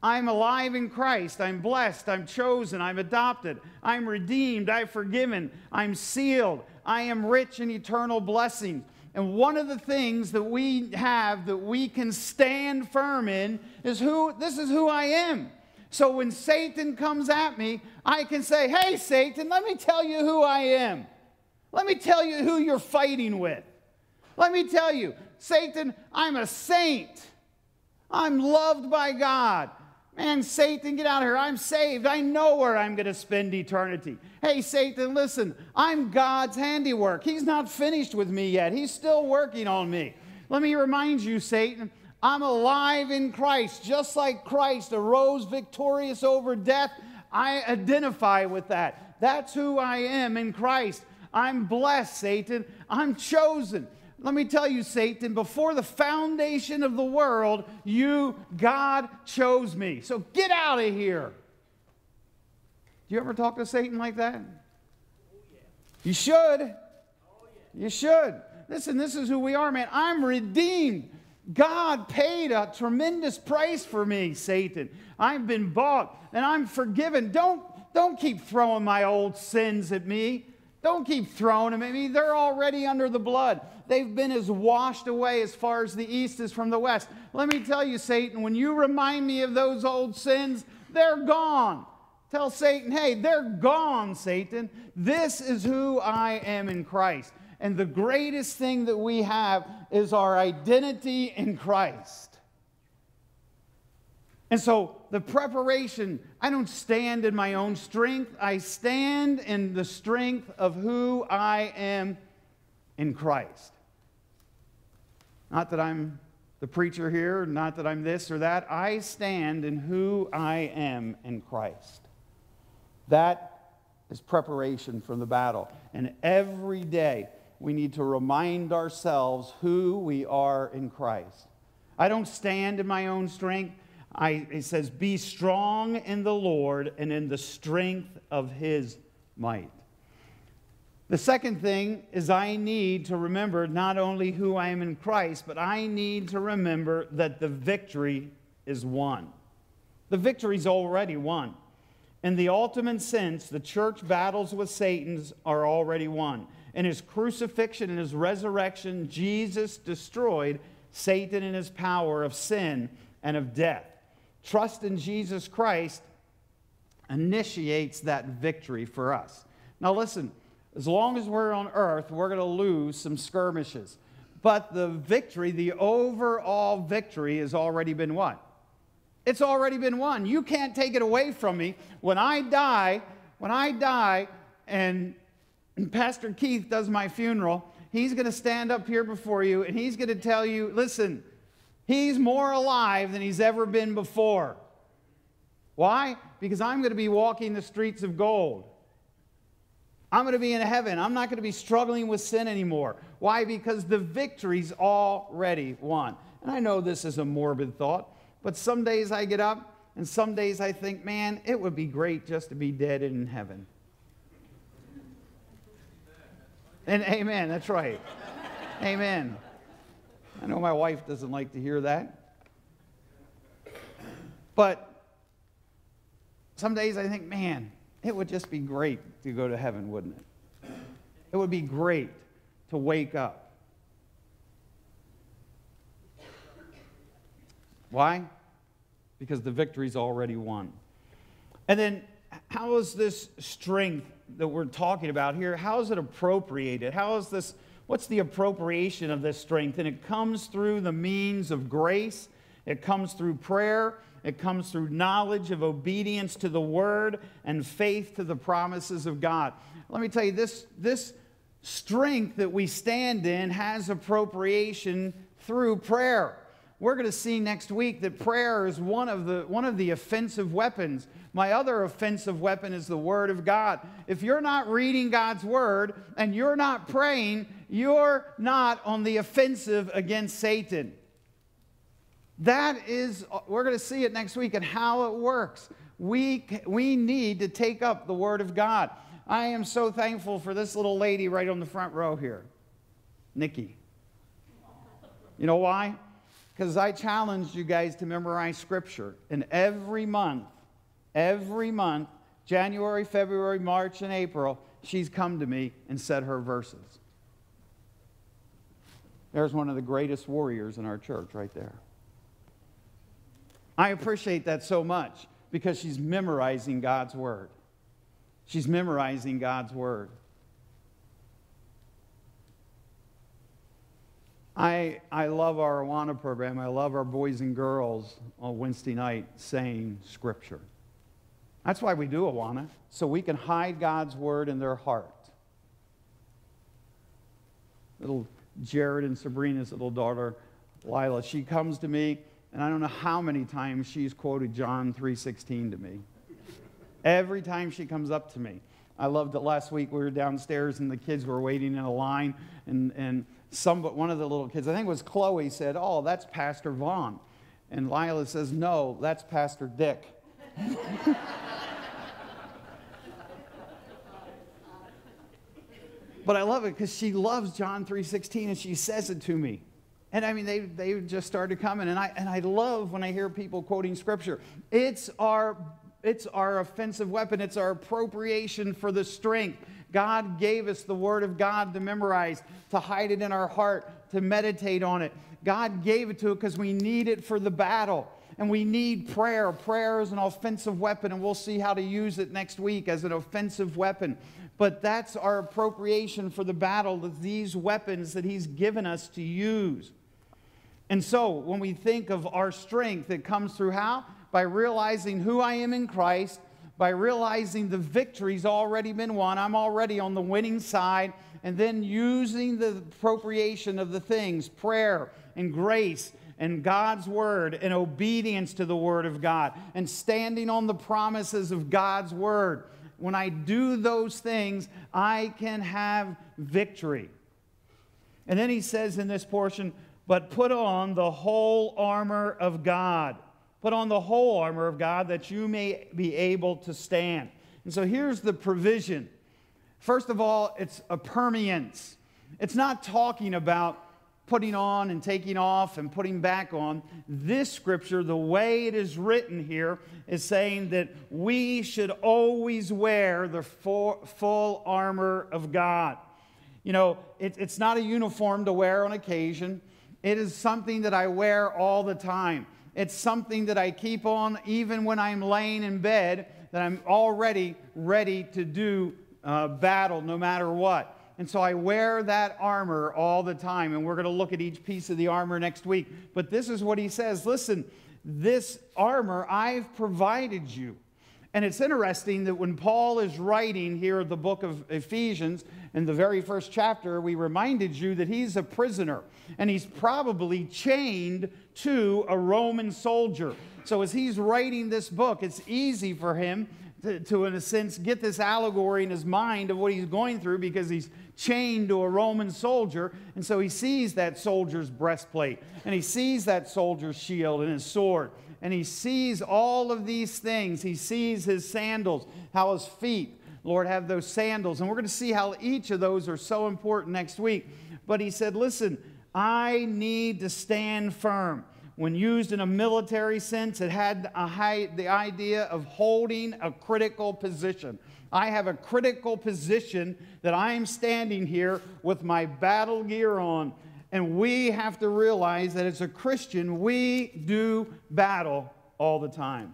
I'm alive in Christ. I'm blessed. I'm chosen. I'm adopted. I'm redeemed. I'm forgiven. I'm sealed. I am rich in eternal blessings. And one of the things that we have that we can stand firm in is who this is who I am. So when Satan comes at me, I can say, Hey, Satan, let me tell you who I am. Let me tell you who you're fighting with. Let me tell you, Satan, I'm a saint. I'm loved by God. Man, Satan, get out of here. I'm saved. I know where I'm going to spend eternity. Hey, Satan, listen, I'm God's handiwork. He's not finished with me yet, He's still working on me. Let me remind you, Satan, I'm alive in Christ. Just like Christ arose victorious over death, I identify with that. That's who I am in Christ. I'm blessed, Satan. I'm chosen. Let me tell you, Satan, before the foundation of the world, you, God, chose me. So get out of here. Do you ever talk to Satan like that? You should. You should. Listen, this is who we are, man. I'm redeemed. God paid a tremendous price for me, Satan. I've been bought and I'm forgiven. Don't, don't keep throwing my old sins at me. Don't keep throwing them at me. They're already under the blood. They've been as washed away as far as the east is from the west. Let me tell you, Satan, when you remind me of those old sins, they're gone. Tell Satan, hey, they're gone, Satan. This is who I am in Christ. And the greatest thing that we have is our identity in Christ. And so the preparation, I don't stand in my own strength. I stand in the strength of who I am in Christ. Not that I'm the preacher here, not that I'm this or that. I stand in who I am in Christ. That is preparation for the battle. And every day we need to remind ourselves who we are in Christ. I don't stand in my own strength. I, it says, Be strong in the Lord and in the strength of his might. The second thing is, I need to remember not only who I am in Christ, but I need to remember that the victory is won. The victory's already won. In the ultimate sense, the church battles with Satan's are already won. In his crucifixion and his resurrection, Jesus destroyed Satan and his power of sin and of death. Trust in Jesus Christ initiates that victory for us. Now, listen, as long as we're on earth, we're going to lose some skirmishes. But the victory, the overall victory, has already been won. It's already been won. You can't take it away from me. When I die, when I die, and Pastor Keith does my funeral, he's going to stand up here before you and he's going to tell you listen, he's more alive than he's ever been before. Why? Because I'm going to be walking the streets of gold. I'm going to be in heaven. I'm not going to be struggling with sin anymore. Why? Because the victory's already won. And I know this is a morbid thought, but some days I get up and some days I think, man, it would be great just to be dead and in heaven. And amen, that's right. amen. I know my wife doesn't like to hear that. But some days I think, man, it would just be great to go to heaven, wouldn't it? It would be great to wake up. Why? Because the victory's already won. And then, how is this strength that we're talking about here, how is it appropriated? How is this, what's the appropriation of this strength? And it comes through the means of grace, it comes through prayer, it comes through knowledge of obedience to the word and faith to the promises of God. Let me tell you, this, this strength that we stand in has appropriation through prayer. We're going to see next week that prayer is one of the, one of the offensive weapons. My other offensive weapon is the Word of God. If you're not reading God's Word and you're not praying, you're not on the offensive against Satan. That is, uh, we're going to see it next week and how it works. We, we need to take up the Word of God. I am so thankful for this little lady right on the front row here, Nikki. You know why? because I challenged you guys to memorize scripture. And every month, every month, January, February, March, and April, she's come to me and said her verses. There's one of the greatest warriors in our church right there. I appreciate that so much because she's memorizing God's word. She's memorizing God's word. I, I love our Awana program. I love our boys and girls on Wednesday night saying scripture. That's why we do Awana, so we can hide God's word in their heart. Little Jared and Sabrina's little daughter, Lila, she comes to me, and I don't know how many times she's quoted John 3.16 to me. Every time she comes up to me. I loved it last week. We were downstairs, and the kids were waiting in a line, and, and some, one of the little kids, I think it was Chloe, said, Oh, that's Pastor Vaughn. And Lila says, No, that's Pastor Dick. but I love it because she loves John 3.16 and she says it to me. And I mean, they, they just started coming. And I, and I love when I hear people quoting scripture. It's our, it's our offensive weapon, it's our appropriation for the strength. God gave us the Word of God to memorize, to hide it in our heart, to meditate on it. God gave it to us because we need it for the battle. And we need prayer. Prayer is an offensive weapon, and we'll see how to use it next week as an offensive weapon. But that's our appropriation for the battle these weapons that He's given us to use. And so, when we think of our strength, it comes through how? By realizing who I am in Christ by realizing the victory's already been won. I'm already on the winning side. And then using the appropriation of the things, prayer and grace and God's word and obedience to the word of God and standing on the promises of God's word. When I do those things, I can have victory. And then he says in this portion, but put on the whole armor of God Put on the whole armor of God that you may be able to stand. And so here's the provision. First of all, it's a permeance. It's not talking about putting on and taking off and putting back on. This scripture, the way it is written here, is saying that we should always wear the full, armor of God. You know, it, it's not a uniform to wear on occasion, it is something that I wear all the time. It's something that I keep on even when I'm laying in bed, that I'm already ready to do uh, battle no matter what. And so I wear that armor all the time. And we're going to look at each piece of the armor next week. But this is what he says listen, this armor I've provided you. And it's interesting that when Paul is writing here the book of Ephesians, in the very first chapter, we reminded you that he's a prisoner and he's probably chained to a Roman soldier. So as he's writing this book, it's easy for him to, to, in a sense, get this allegory in his mind of what he's going through because he's chained to a Roman soldier. And so he sees that soldier's breastplate and he sees that soldier's shield and his sword and he sees all of these things. He sees his sandals, how his feet, Lord, have those sandals. And we're going to see how each of those are so important next week. But he said, Listen, I need to stand firm. When used in a military sense, it had high, the idea of holding a critical position. I have a critical position that I'm standing here with my battle gear on. And we have to realize that as a Christian, we do battle all the time.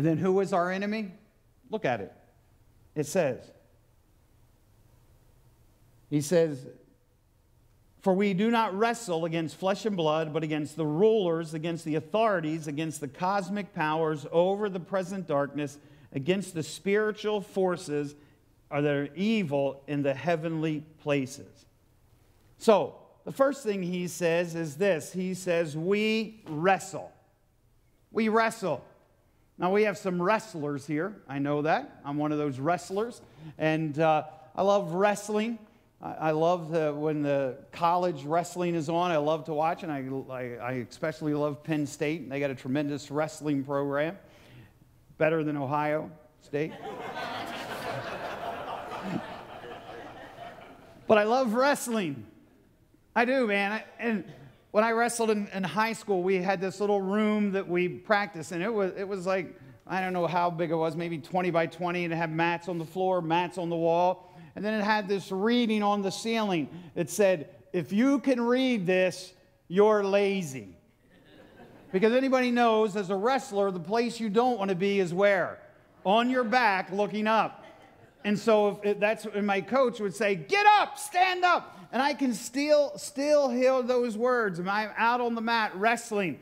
And then who is our enemy? Look at it. It says, He says, For we do not wrestle against flesh and blood, but against the rulers, against the authorities, against the cosmic powers over the present darkness, against the spiritual forces that are evil in the heavenly places. So, the first thing he says is this He says, We wrestle. We wrestle. Now, we have some wrestlers here. I know that. I'm one of those wrestlers. And uh, I love wrestling. I, I love the, when the college wrestling is on. I love to watch, and I, I, I especially love Penn State. They got a tremendous wrestling program, better than Ohio State. But I love wrestling. I do, man. and when I wrestled in, in, high school, we had this little room that we practiced, and it was, it was like, I don't know how big it was, maybe 20 by 20, and it had mats on the floor, mats on the wall. And then it had this reading on the ceiling that said, If you can read this, you're lazy. Because anybody knows, as a wrestler, the place you don't want to be is where? On your back looking up. And so if that's and my coach would say, "Get up, stand up," and I can still still hear those words. And I'm out on the mat wrestling.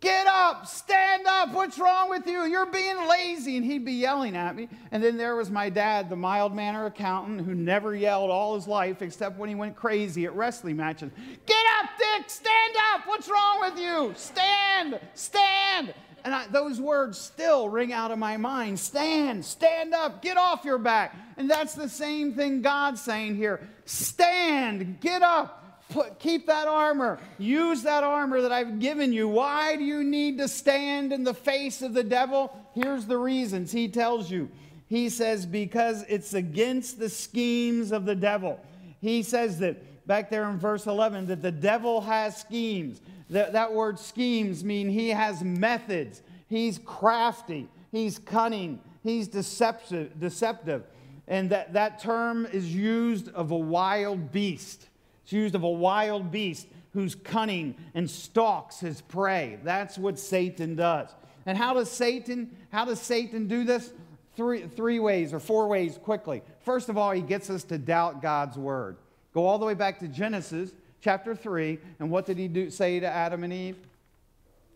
Get up, stand up. What's wrong with you? You're being lazy. And he'd be yelling at me. And then there was my dad, the mild manner accountant, who never yelled all his life except when he went crazy at wrestling matches. Get up, Dick, stand up. What's wrong with you? Stand, stand. And I, those words still ring out of my mind stand, stand up, get off your back. And that's the same thing God's saying here stand, get up, put, keep that armor, use that armor that I've given you. Why do you need to stand in the face of the devil? Here's the reasons he tells you. He says, because it's against the schemes of the devil. He says that back there in verse 11 that the devil has schemes. That, that word schemes mean he has methods. He's crafty. He's cunning. He's deceptive. deceptive. And that, that term is used of a wild beast. It's used of a wild beast who's cunning and stalks his prey. That's what Satan does. And how does Satan, how does Satan do this? Three, three ways or four ways quickly. First of all, he gets us to doubt God's word. Go all the way back to Genesis chapter 3, and what did he do, say to Adam and Eve?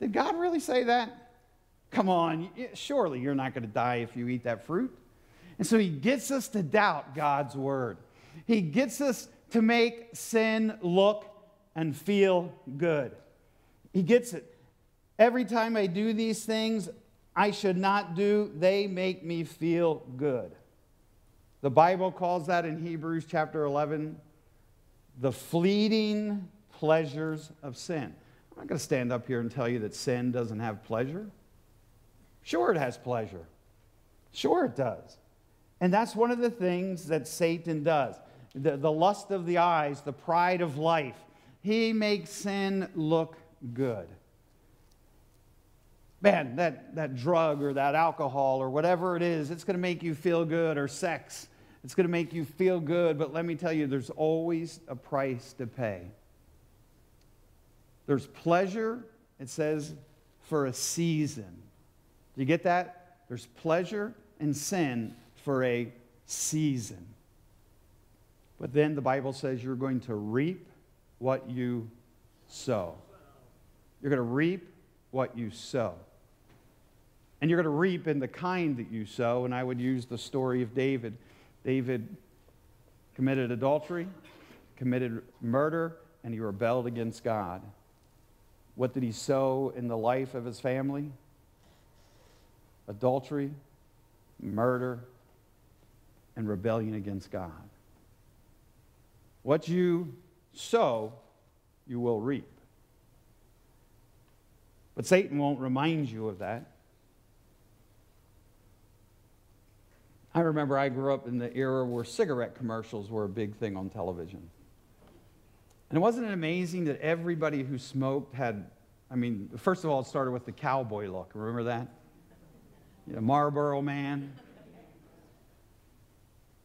Did God really say that? Come on, surely you're not going to die if you eat that fruit. And so he gets us to doubt God's word. He gets us to make sin look and feel good. He gets it. Every time I do these things I should not do, they make me feel good. The Bible calls that in Hebrews chapter 11 the fleeting pleasures of sin. I'm not going to stand up here and tell you that sin doesn't have pleasure. Sure, it has pleasure. Sure, it does. And that's one of the things that Satan does the, the lust of the eyes, the pride of life. He makes sin look good. Man, that, that drug or that alcohol or whatever it is, it's going to make you feel good, or sex It's going to make you feel good, but let me tell you, there's always a price to pay. There's pleasure, it says, for a season. Do you get that? There's pleasure and sin for a season. But then the Bible says you're going to reap what you sow. You're going to reap what you sow. And you're going to reap in the kind that you sow. And I would use the story of David. David committed adultery, committed murder, and he rebelled against God. What did he sow in the life of his family? Adultery, murder, and rebellion against God. What you sow, you will reap. But Satan won't remind you of that. I remember I grew up in the era where cigarette commercials were a big thing on television. And wasn't it amazing that everybody who smoked had, I mean, first of all, it started with the cowboy look. Remember that? You know, Marlboro Man.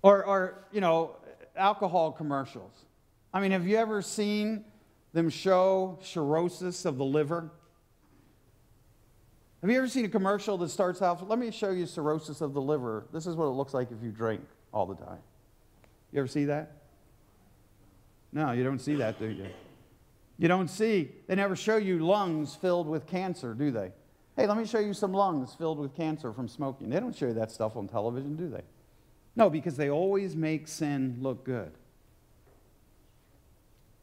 Or, or, you know, alcohol commercials. I mean, have you ever seen them show cirrhosis of the liver? Have you ever seen a commercial that starts out, let me show you cirrhosis of the liver. This is what it looks like if you drink all the time. You ever see that? No, you don't see that, do you? You don't see, they never show you lungs filled with cancer, do they? Hey, let me show you some lungs filled with cancer from smoking. They don't show you that stuff on television, do they? No, because they always make sin look good.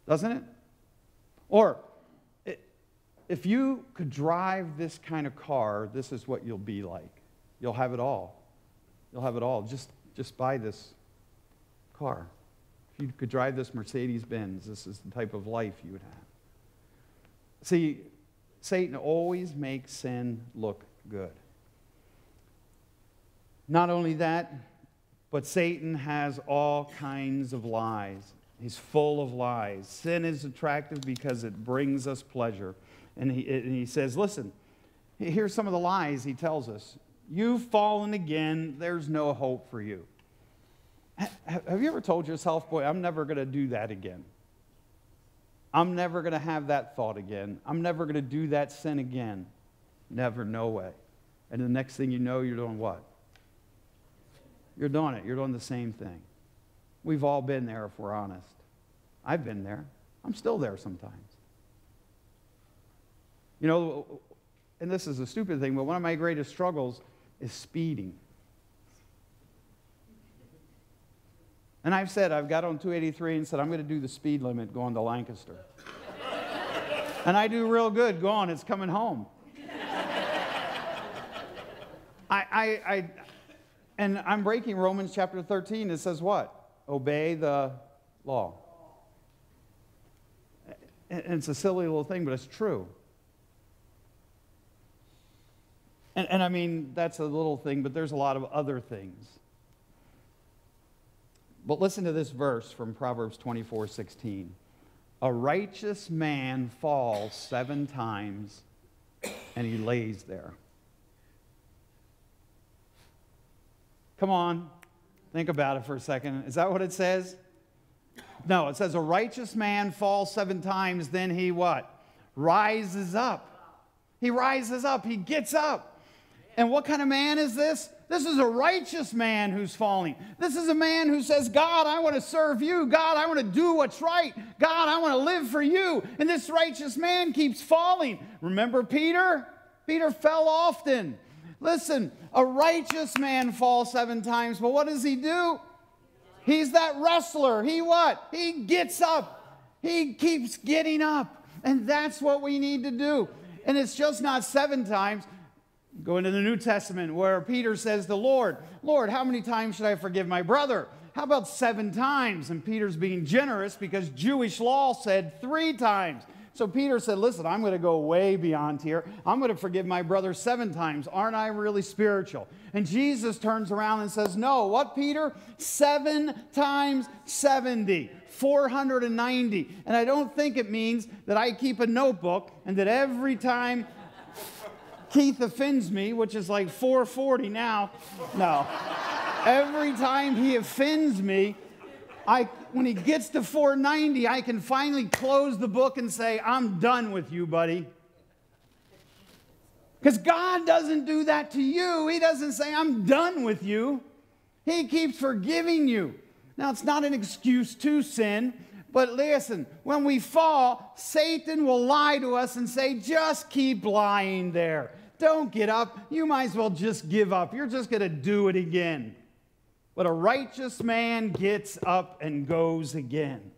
Doesn't it? Or if you could drive this kind of car, this is what you'll be like. You'll have it all. You'll have it all. Just, just buy this car. If you could drive this Mercedes Benz, this is the type of life you would have. See, Satan always makes sin look good. Not only that, but Satan has all kinds of lies. He's full of lies. Sin is attractive because it brings us pleasure. And he, and he says, Listen, here's some of the lies he tells us. You've fallen again. There's no hope for you. Have you ever told yourself, Boy, I'm never going to do that again? I'm never going to have that thought again. I'm never going to do that sin again. Never, no way. And the next thing you know, you're doing what? You're doing it. You're doing the same thing. We've all been there if we're honest. I've been there. I'm still there sometimes. You know, and this is a stupid thing, but one of my greatest struggles is speeding. And I've said, I've got on 283 and said, I'm going to do the speed limit going to Lancaster. and I do real good going, it's coming home. I, I, I, and I'm breaking Romans chapter 13. It says what? Obey the law. And it's a silly little thing, but it's true. And, and I mean, that's a little thing, but there's a lot of other things. But listen to this verse from Proverbs 24 16. A righteous man falls seven times and he lays there. Come on, think about it for a second. Is that what it says? No, it says a righteous man falls seven times, then he what? Rises up. He rises up, he gets up. And what kind of man is this? This is a righteous man who's falling. This is a man who says, God, I want to serve you. God, I want to do what's right. God, I want to live for you. And this righteous man keeps falling. Remember Peter? Peter fell often. Listen, a righteous man falls seven times, but what does he do? He's that wrestler. He what? He gets up. He keeps getting up. And that's what we need to do. And it's just not seven times. Go into the New Testament where Peter says the Lord, Lord, how many times should I forgive my brother? How about seven times? And Peter's being generous because Jewish law said three times. So Peter said, Listen, I'm going to go way beyond here. I'm going to forgive my brother seven times. Aren't I really spiritual? And Jesus turns around and says, No, what, Peter? Seven times 70. 490. And I don't think it means that I keep a notebook and that every time Keith offends me, which is like 440 now. No. every time he offends me, I, when he gets to 490, I can finally close the book and say, I'm done with you, buddy. Because God doesn't do that to you. He doesn't say, I'm done with you. He keeps forgiving you. Now, it's not an excuse to sin, but listen, when we fall, Satan will lie to us and say, just keep lying there. Don't get up. You might as well just give up. You're just going to do it again. But a righteous man gets up and goes again.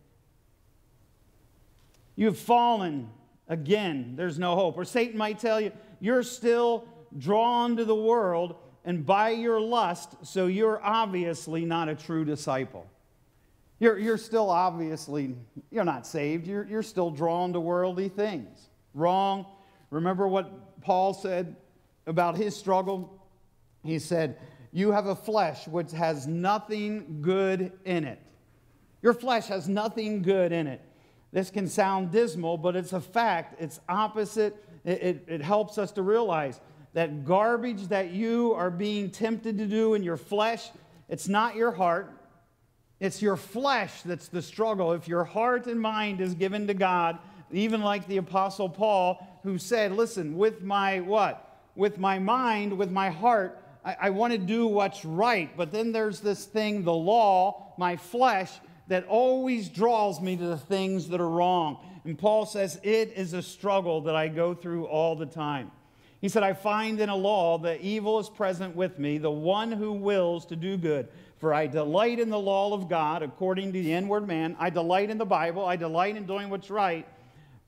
You've fallen again. There's no hope. Or Satan might tell you, you're still drawn to the world and by your lust, so you're obviously not a true disciple. You're, you're still obviously, you're not saved. You're, you're still drawn to worldly things. Wrong. Remember what Paul said about his struggle? He said, You have a flesh which has nothing good in it. Your flesh has nothing good in it. This can sound dismal, but it's a fact. It's opposite. It, it, it, helps us to realize that garbage that you are being tempted to do in your flesh, it's not your heart. It's your flesh that's the struggle. If your heart and mind is given to God, even like the Apostle Paul, who said, Listen, with my what? With my mind, with my heart, I, I want to do what's right. But then there's this thing, the law, my flesh, that always draws me to the things that are wrong. And Paul says, It is a struggle that I go through all the time. He said, I find in a law that evil is present with me, the one who wills to do good. For I delight in the law of God according to the inward man. I delight in the Bible. I delight in doing what's right.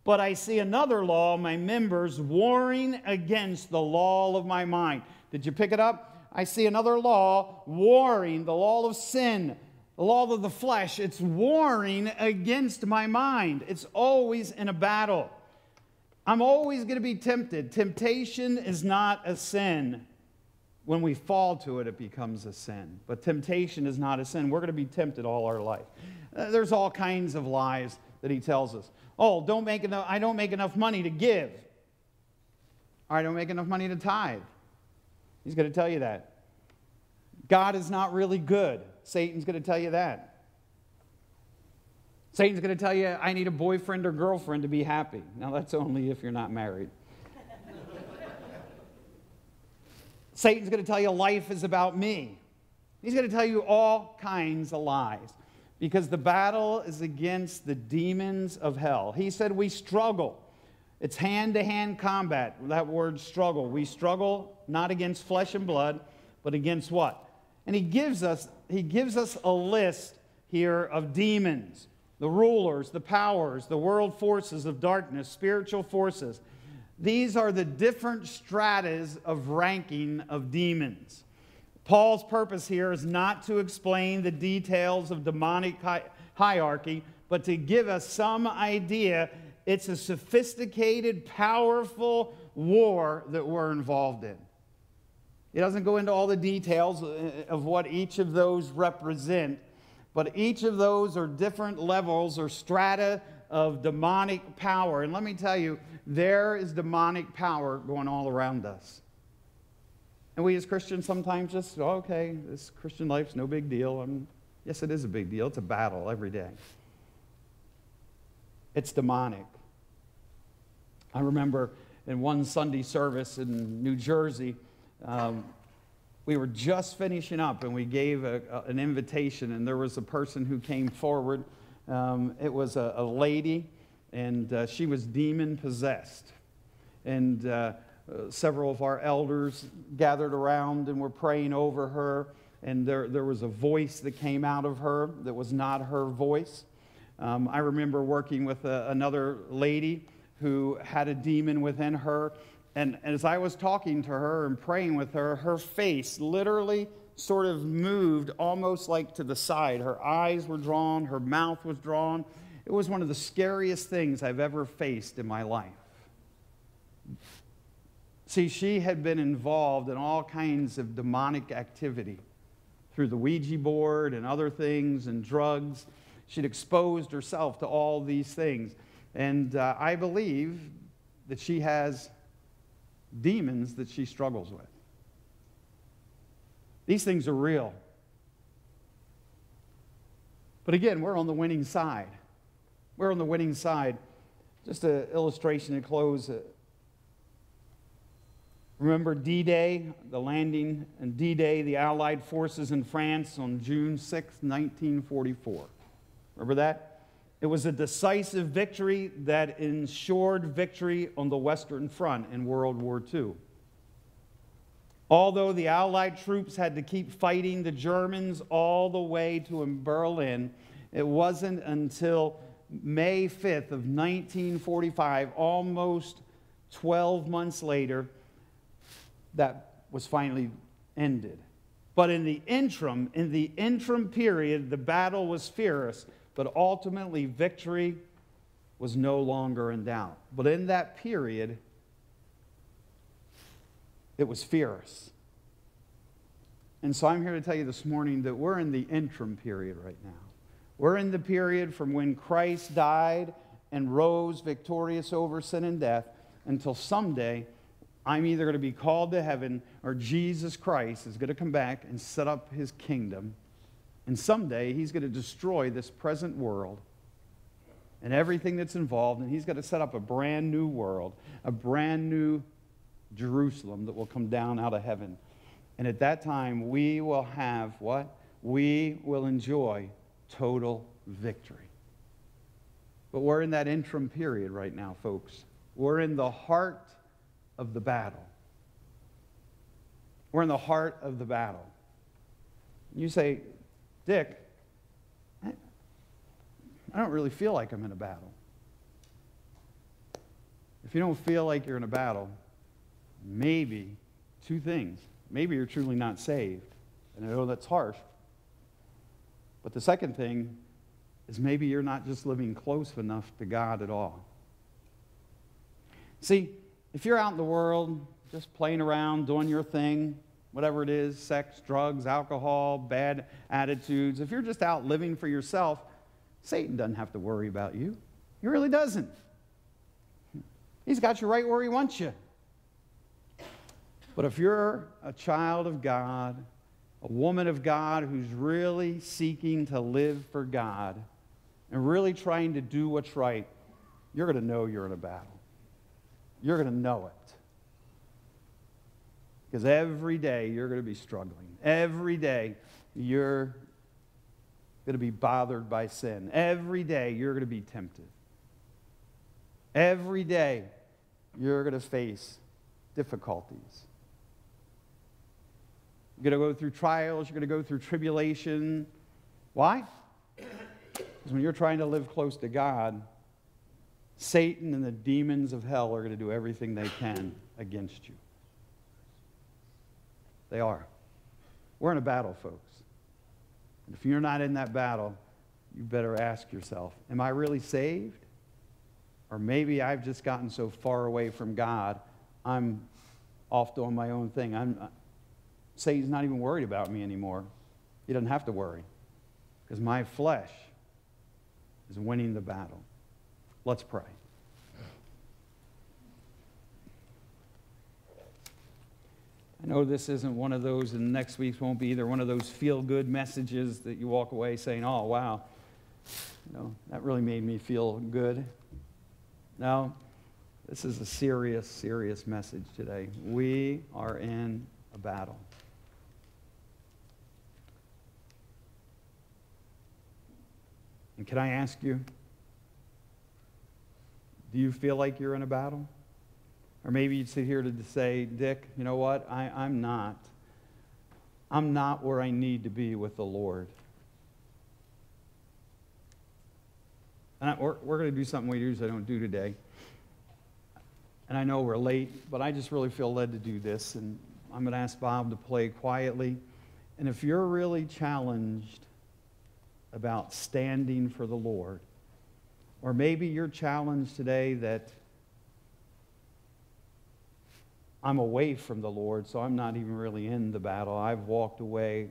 But I see another law, my members, warring against the law of my mind. Did you pick it up? I see another law warring, the law of sin, the law of the flesh. It's warring against my mind. It's always in a battle. I'm always going to be tempted. Temptation is not a sin. When we fall to it, it becomes a sin. But temptation is not a sin. We're going to be tempted all our life. Uh, there's all kinds of lies that he tells us. Oh, don't make enough, I don't make enough money to give. Or I don't make enough money to tithe. He's going to tell you that. God is not really good. Satan's going to tell you that. Satan's going to tell you, I need a boyfriend or girlfriend to be happy. Now, that's only if you're not married. Satan's going to tell you life is about me. He's going to tell you all kinds of lies because the battle is against the demons of hell. He said we struggle. It's hand to hand combat, that word struggle. We struggle not against flesh and blood, but against what? And he gives us he gives us a list here of demons the rulers, the powers, the world forces of darkness, spiritual forces. These are the different stratas of ranking of demons. Paul's purpose here is not to explain the details of demonic hi- hierarchy, but to give us some idea. It's a sophisticated, powerful war that we're involved in. It doesn't go into all the details uh, of what each of those represent, but each of those are different levels or strata of demonic power. And let me tell you, there is demonic power going all around us. And we as Christians sometimes just, oh, okay, this Christian life's no big deal. I'm, yes, it is a big deal. It's a battle every day. It's demonic. I remember in one Sunday service in New Jersey, um, we were just finishing up and we gave a, a, an invitation, and there was a person who came forward. Um, it was a, a lady, and uh, she was demon possessed. And uh, uh, several of our elders gathered around and were praying over her, and there, there was a voice that came out of her that was not her voice. Um, I remember working with a, another lady who had a demon within her and as I was talking to her and praying with her, her face literally sort of moved almost like to the side. Her eyes were drawn, her mouth was drawn. It was one of the scariest things I've ever faced in my life. See, she had been involved in all kinds of demonic activity through the Ouija board and other things and drugs. She'd exposed herself to all these things. And uh, I believe that she has demons that she struggles with. These things are real. But again, we're on the winning side. We're on the winning side. Just an illustration to close. Remember D Day, the landing and D Day, the Allied forces in France on June 6, 1944. Remember that? It was a decisive victory that ensured victory on the Western Front in World War II. Although the Allied troops had to keep fighting the Germans all the way to Berlin, it wasn't until May 5th of 1945, almost 12 months later, that was finally ended. But in the interim, in the interim period, the battle was fierce, but ultimately victory was no longer in doubt. But in that period, it was fierce. And so I'm here to tell you this morning that we're in the interim period right now. We're in the period from when Christ died and rose victorious over sin and death until someday I'm either going to be called to heaven or Jesus Christ is going to come back and set up his kingdom. And someday he's going to destroy this present world and everything that's involved, and he's going to set up a brand new world, a brand new Jerusalem that will come down out of heaven. And at that time, we will have what? We will enjoy total victory. But we're in that interim period right now, folks. We're in the heart of the battle. We're in the heart of the battle. You say, Dick, I don't really feel like I'm in a battle. If you don't feel like you're in a battle, maybe two things. Maybe you're truly not saved. And I know that's harsh. But the second thing is maybe you're not just living close enough to God at all. See, if you're out in the world just playing around, doing your thing, whatever it is sex, drugs, alcohol, bad attitudes if you're just out living for yourself, Satan doesn't have to worry about you. He really doesn't. He's got you right where he wants you. But if you're a child of God, a woman of God who's really seeking to live for God and really trying to do what's right, you're going to know you're in a battle. You're going to know it. Because every day you're going to be struggling. Every day you're going to be bothered by sin. Every day you're going to be tempted. Every day you're going to face difficulties. You're going to go through trials, you're going to go through tribulation. Why? Because when you're trying to live close to God, Satan and the demons of hell are going to do everything they can against you. They are. We're in a battle, folks. And if you're not in that battle, you better ask yourself Am I really saved? Or maybe I've just gotten so far away from God, I'm off doing my own thing. I'm, uh, Satan's not even worried about me anymore. He doesn't have to worry because my flesh is winning the battle. Let's pray. I know this isn't one of those, and next week's won't be either one of those feel good messages that you walk away saying, oh, wow, you know, that really made me feel good. No, this is a serious, serious message today. We are in a battle. And can I ask you, do you feel like you're in a battle? Or maybe you'd sit here to say, Dick, you know what? I, I'm not. I'm not where I need to be with the Lord. And I, we're, we're going to do something we usually don't do today. And I know we're late, but I just really feel led to do this. And I'm going to ask Bob to play quietly. And if you're really challenged about standing for the Lord, or maybe you're challenged today that I'm away from the Lord, so I'm not even really in the battle. I've walked away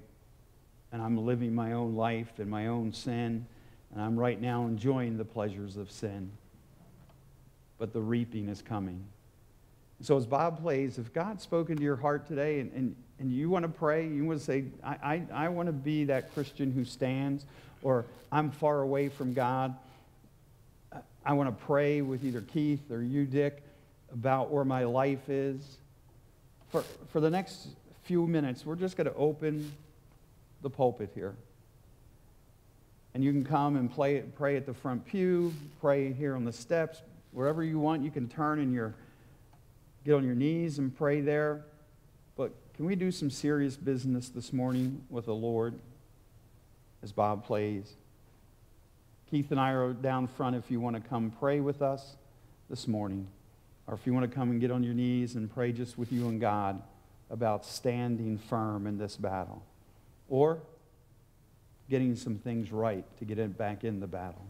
and I'm living my own life and my own sin, and I'm right now enjoying the pleasures of sin. But the reaping is coming. So as Bob plays, if God's spoken to your heart today and, and, and you want to pray, you want to say, I, I, I want to be that Christian who stands, or I'm far away from God, I want to pray with either Keith or you, Dick, about where my life is. For, for the next few minutes, we're just going to open the pulpit here. And you can come and play, pray at the front pew, pray here on the steps, wherever you want. You can turn and your, get on your knees and pray there. But can we do some serious business this morning with the Lord as Bob plays? Keith and I are down front if you want to come pray with us this morning, or if you want to come and get on your knees and pray just with you and God about standing firm in this battle, or getting some things right to get it back in the battle.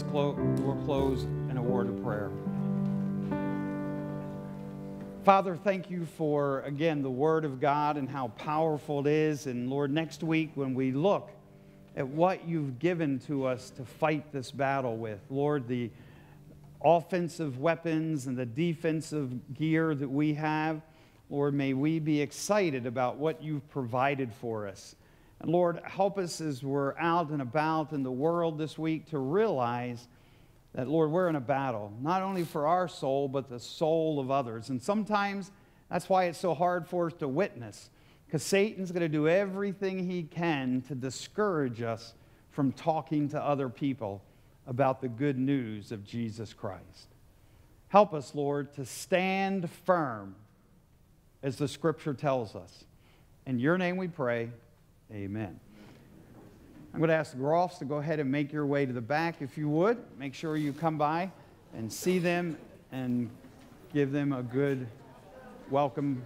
And we'll be disclosed, we'll close in a word of prayer. Father, thank you for, again, the Word of God and how powerful it is. And Lord, next week when we look at what you've given to us to fight this battle with, Lord, the offensive weapons and the defensive gear that we have, Lord, may we be excited about what you've provided for us. And Lord, help us as we're out and about in the world this week to realize that, Lord, we're in a battle, not only for our soul, but the soul of others. And sometimes that's why it's so hard for us to witness, because Satan's going to do everything he can to discourage us from talking to other people about the good news of Jesus Christ. Help us, Lord, to stand firm as the scripture tells us. In your name we pray. Amen. I'm going to ask the Groffs to go ahead and make your way to the back if you would. Make sure you come by and see them and give them a good welcome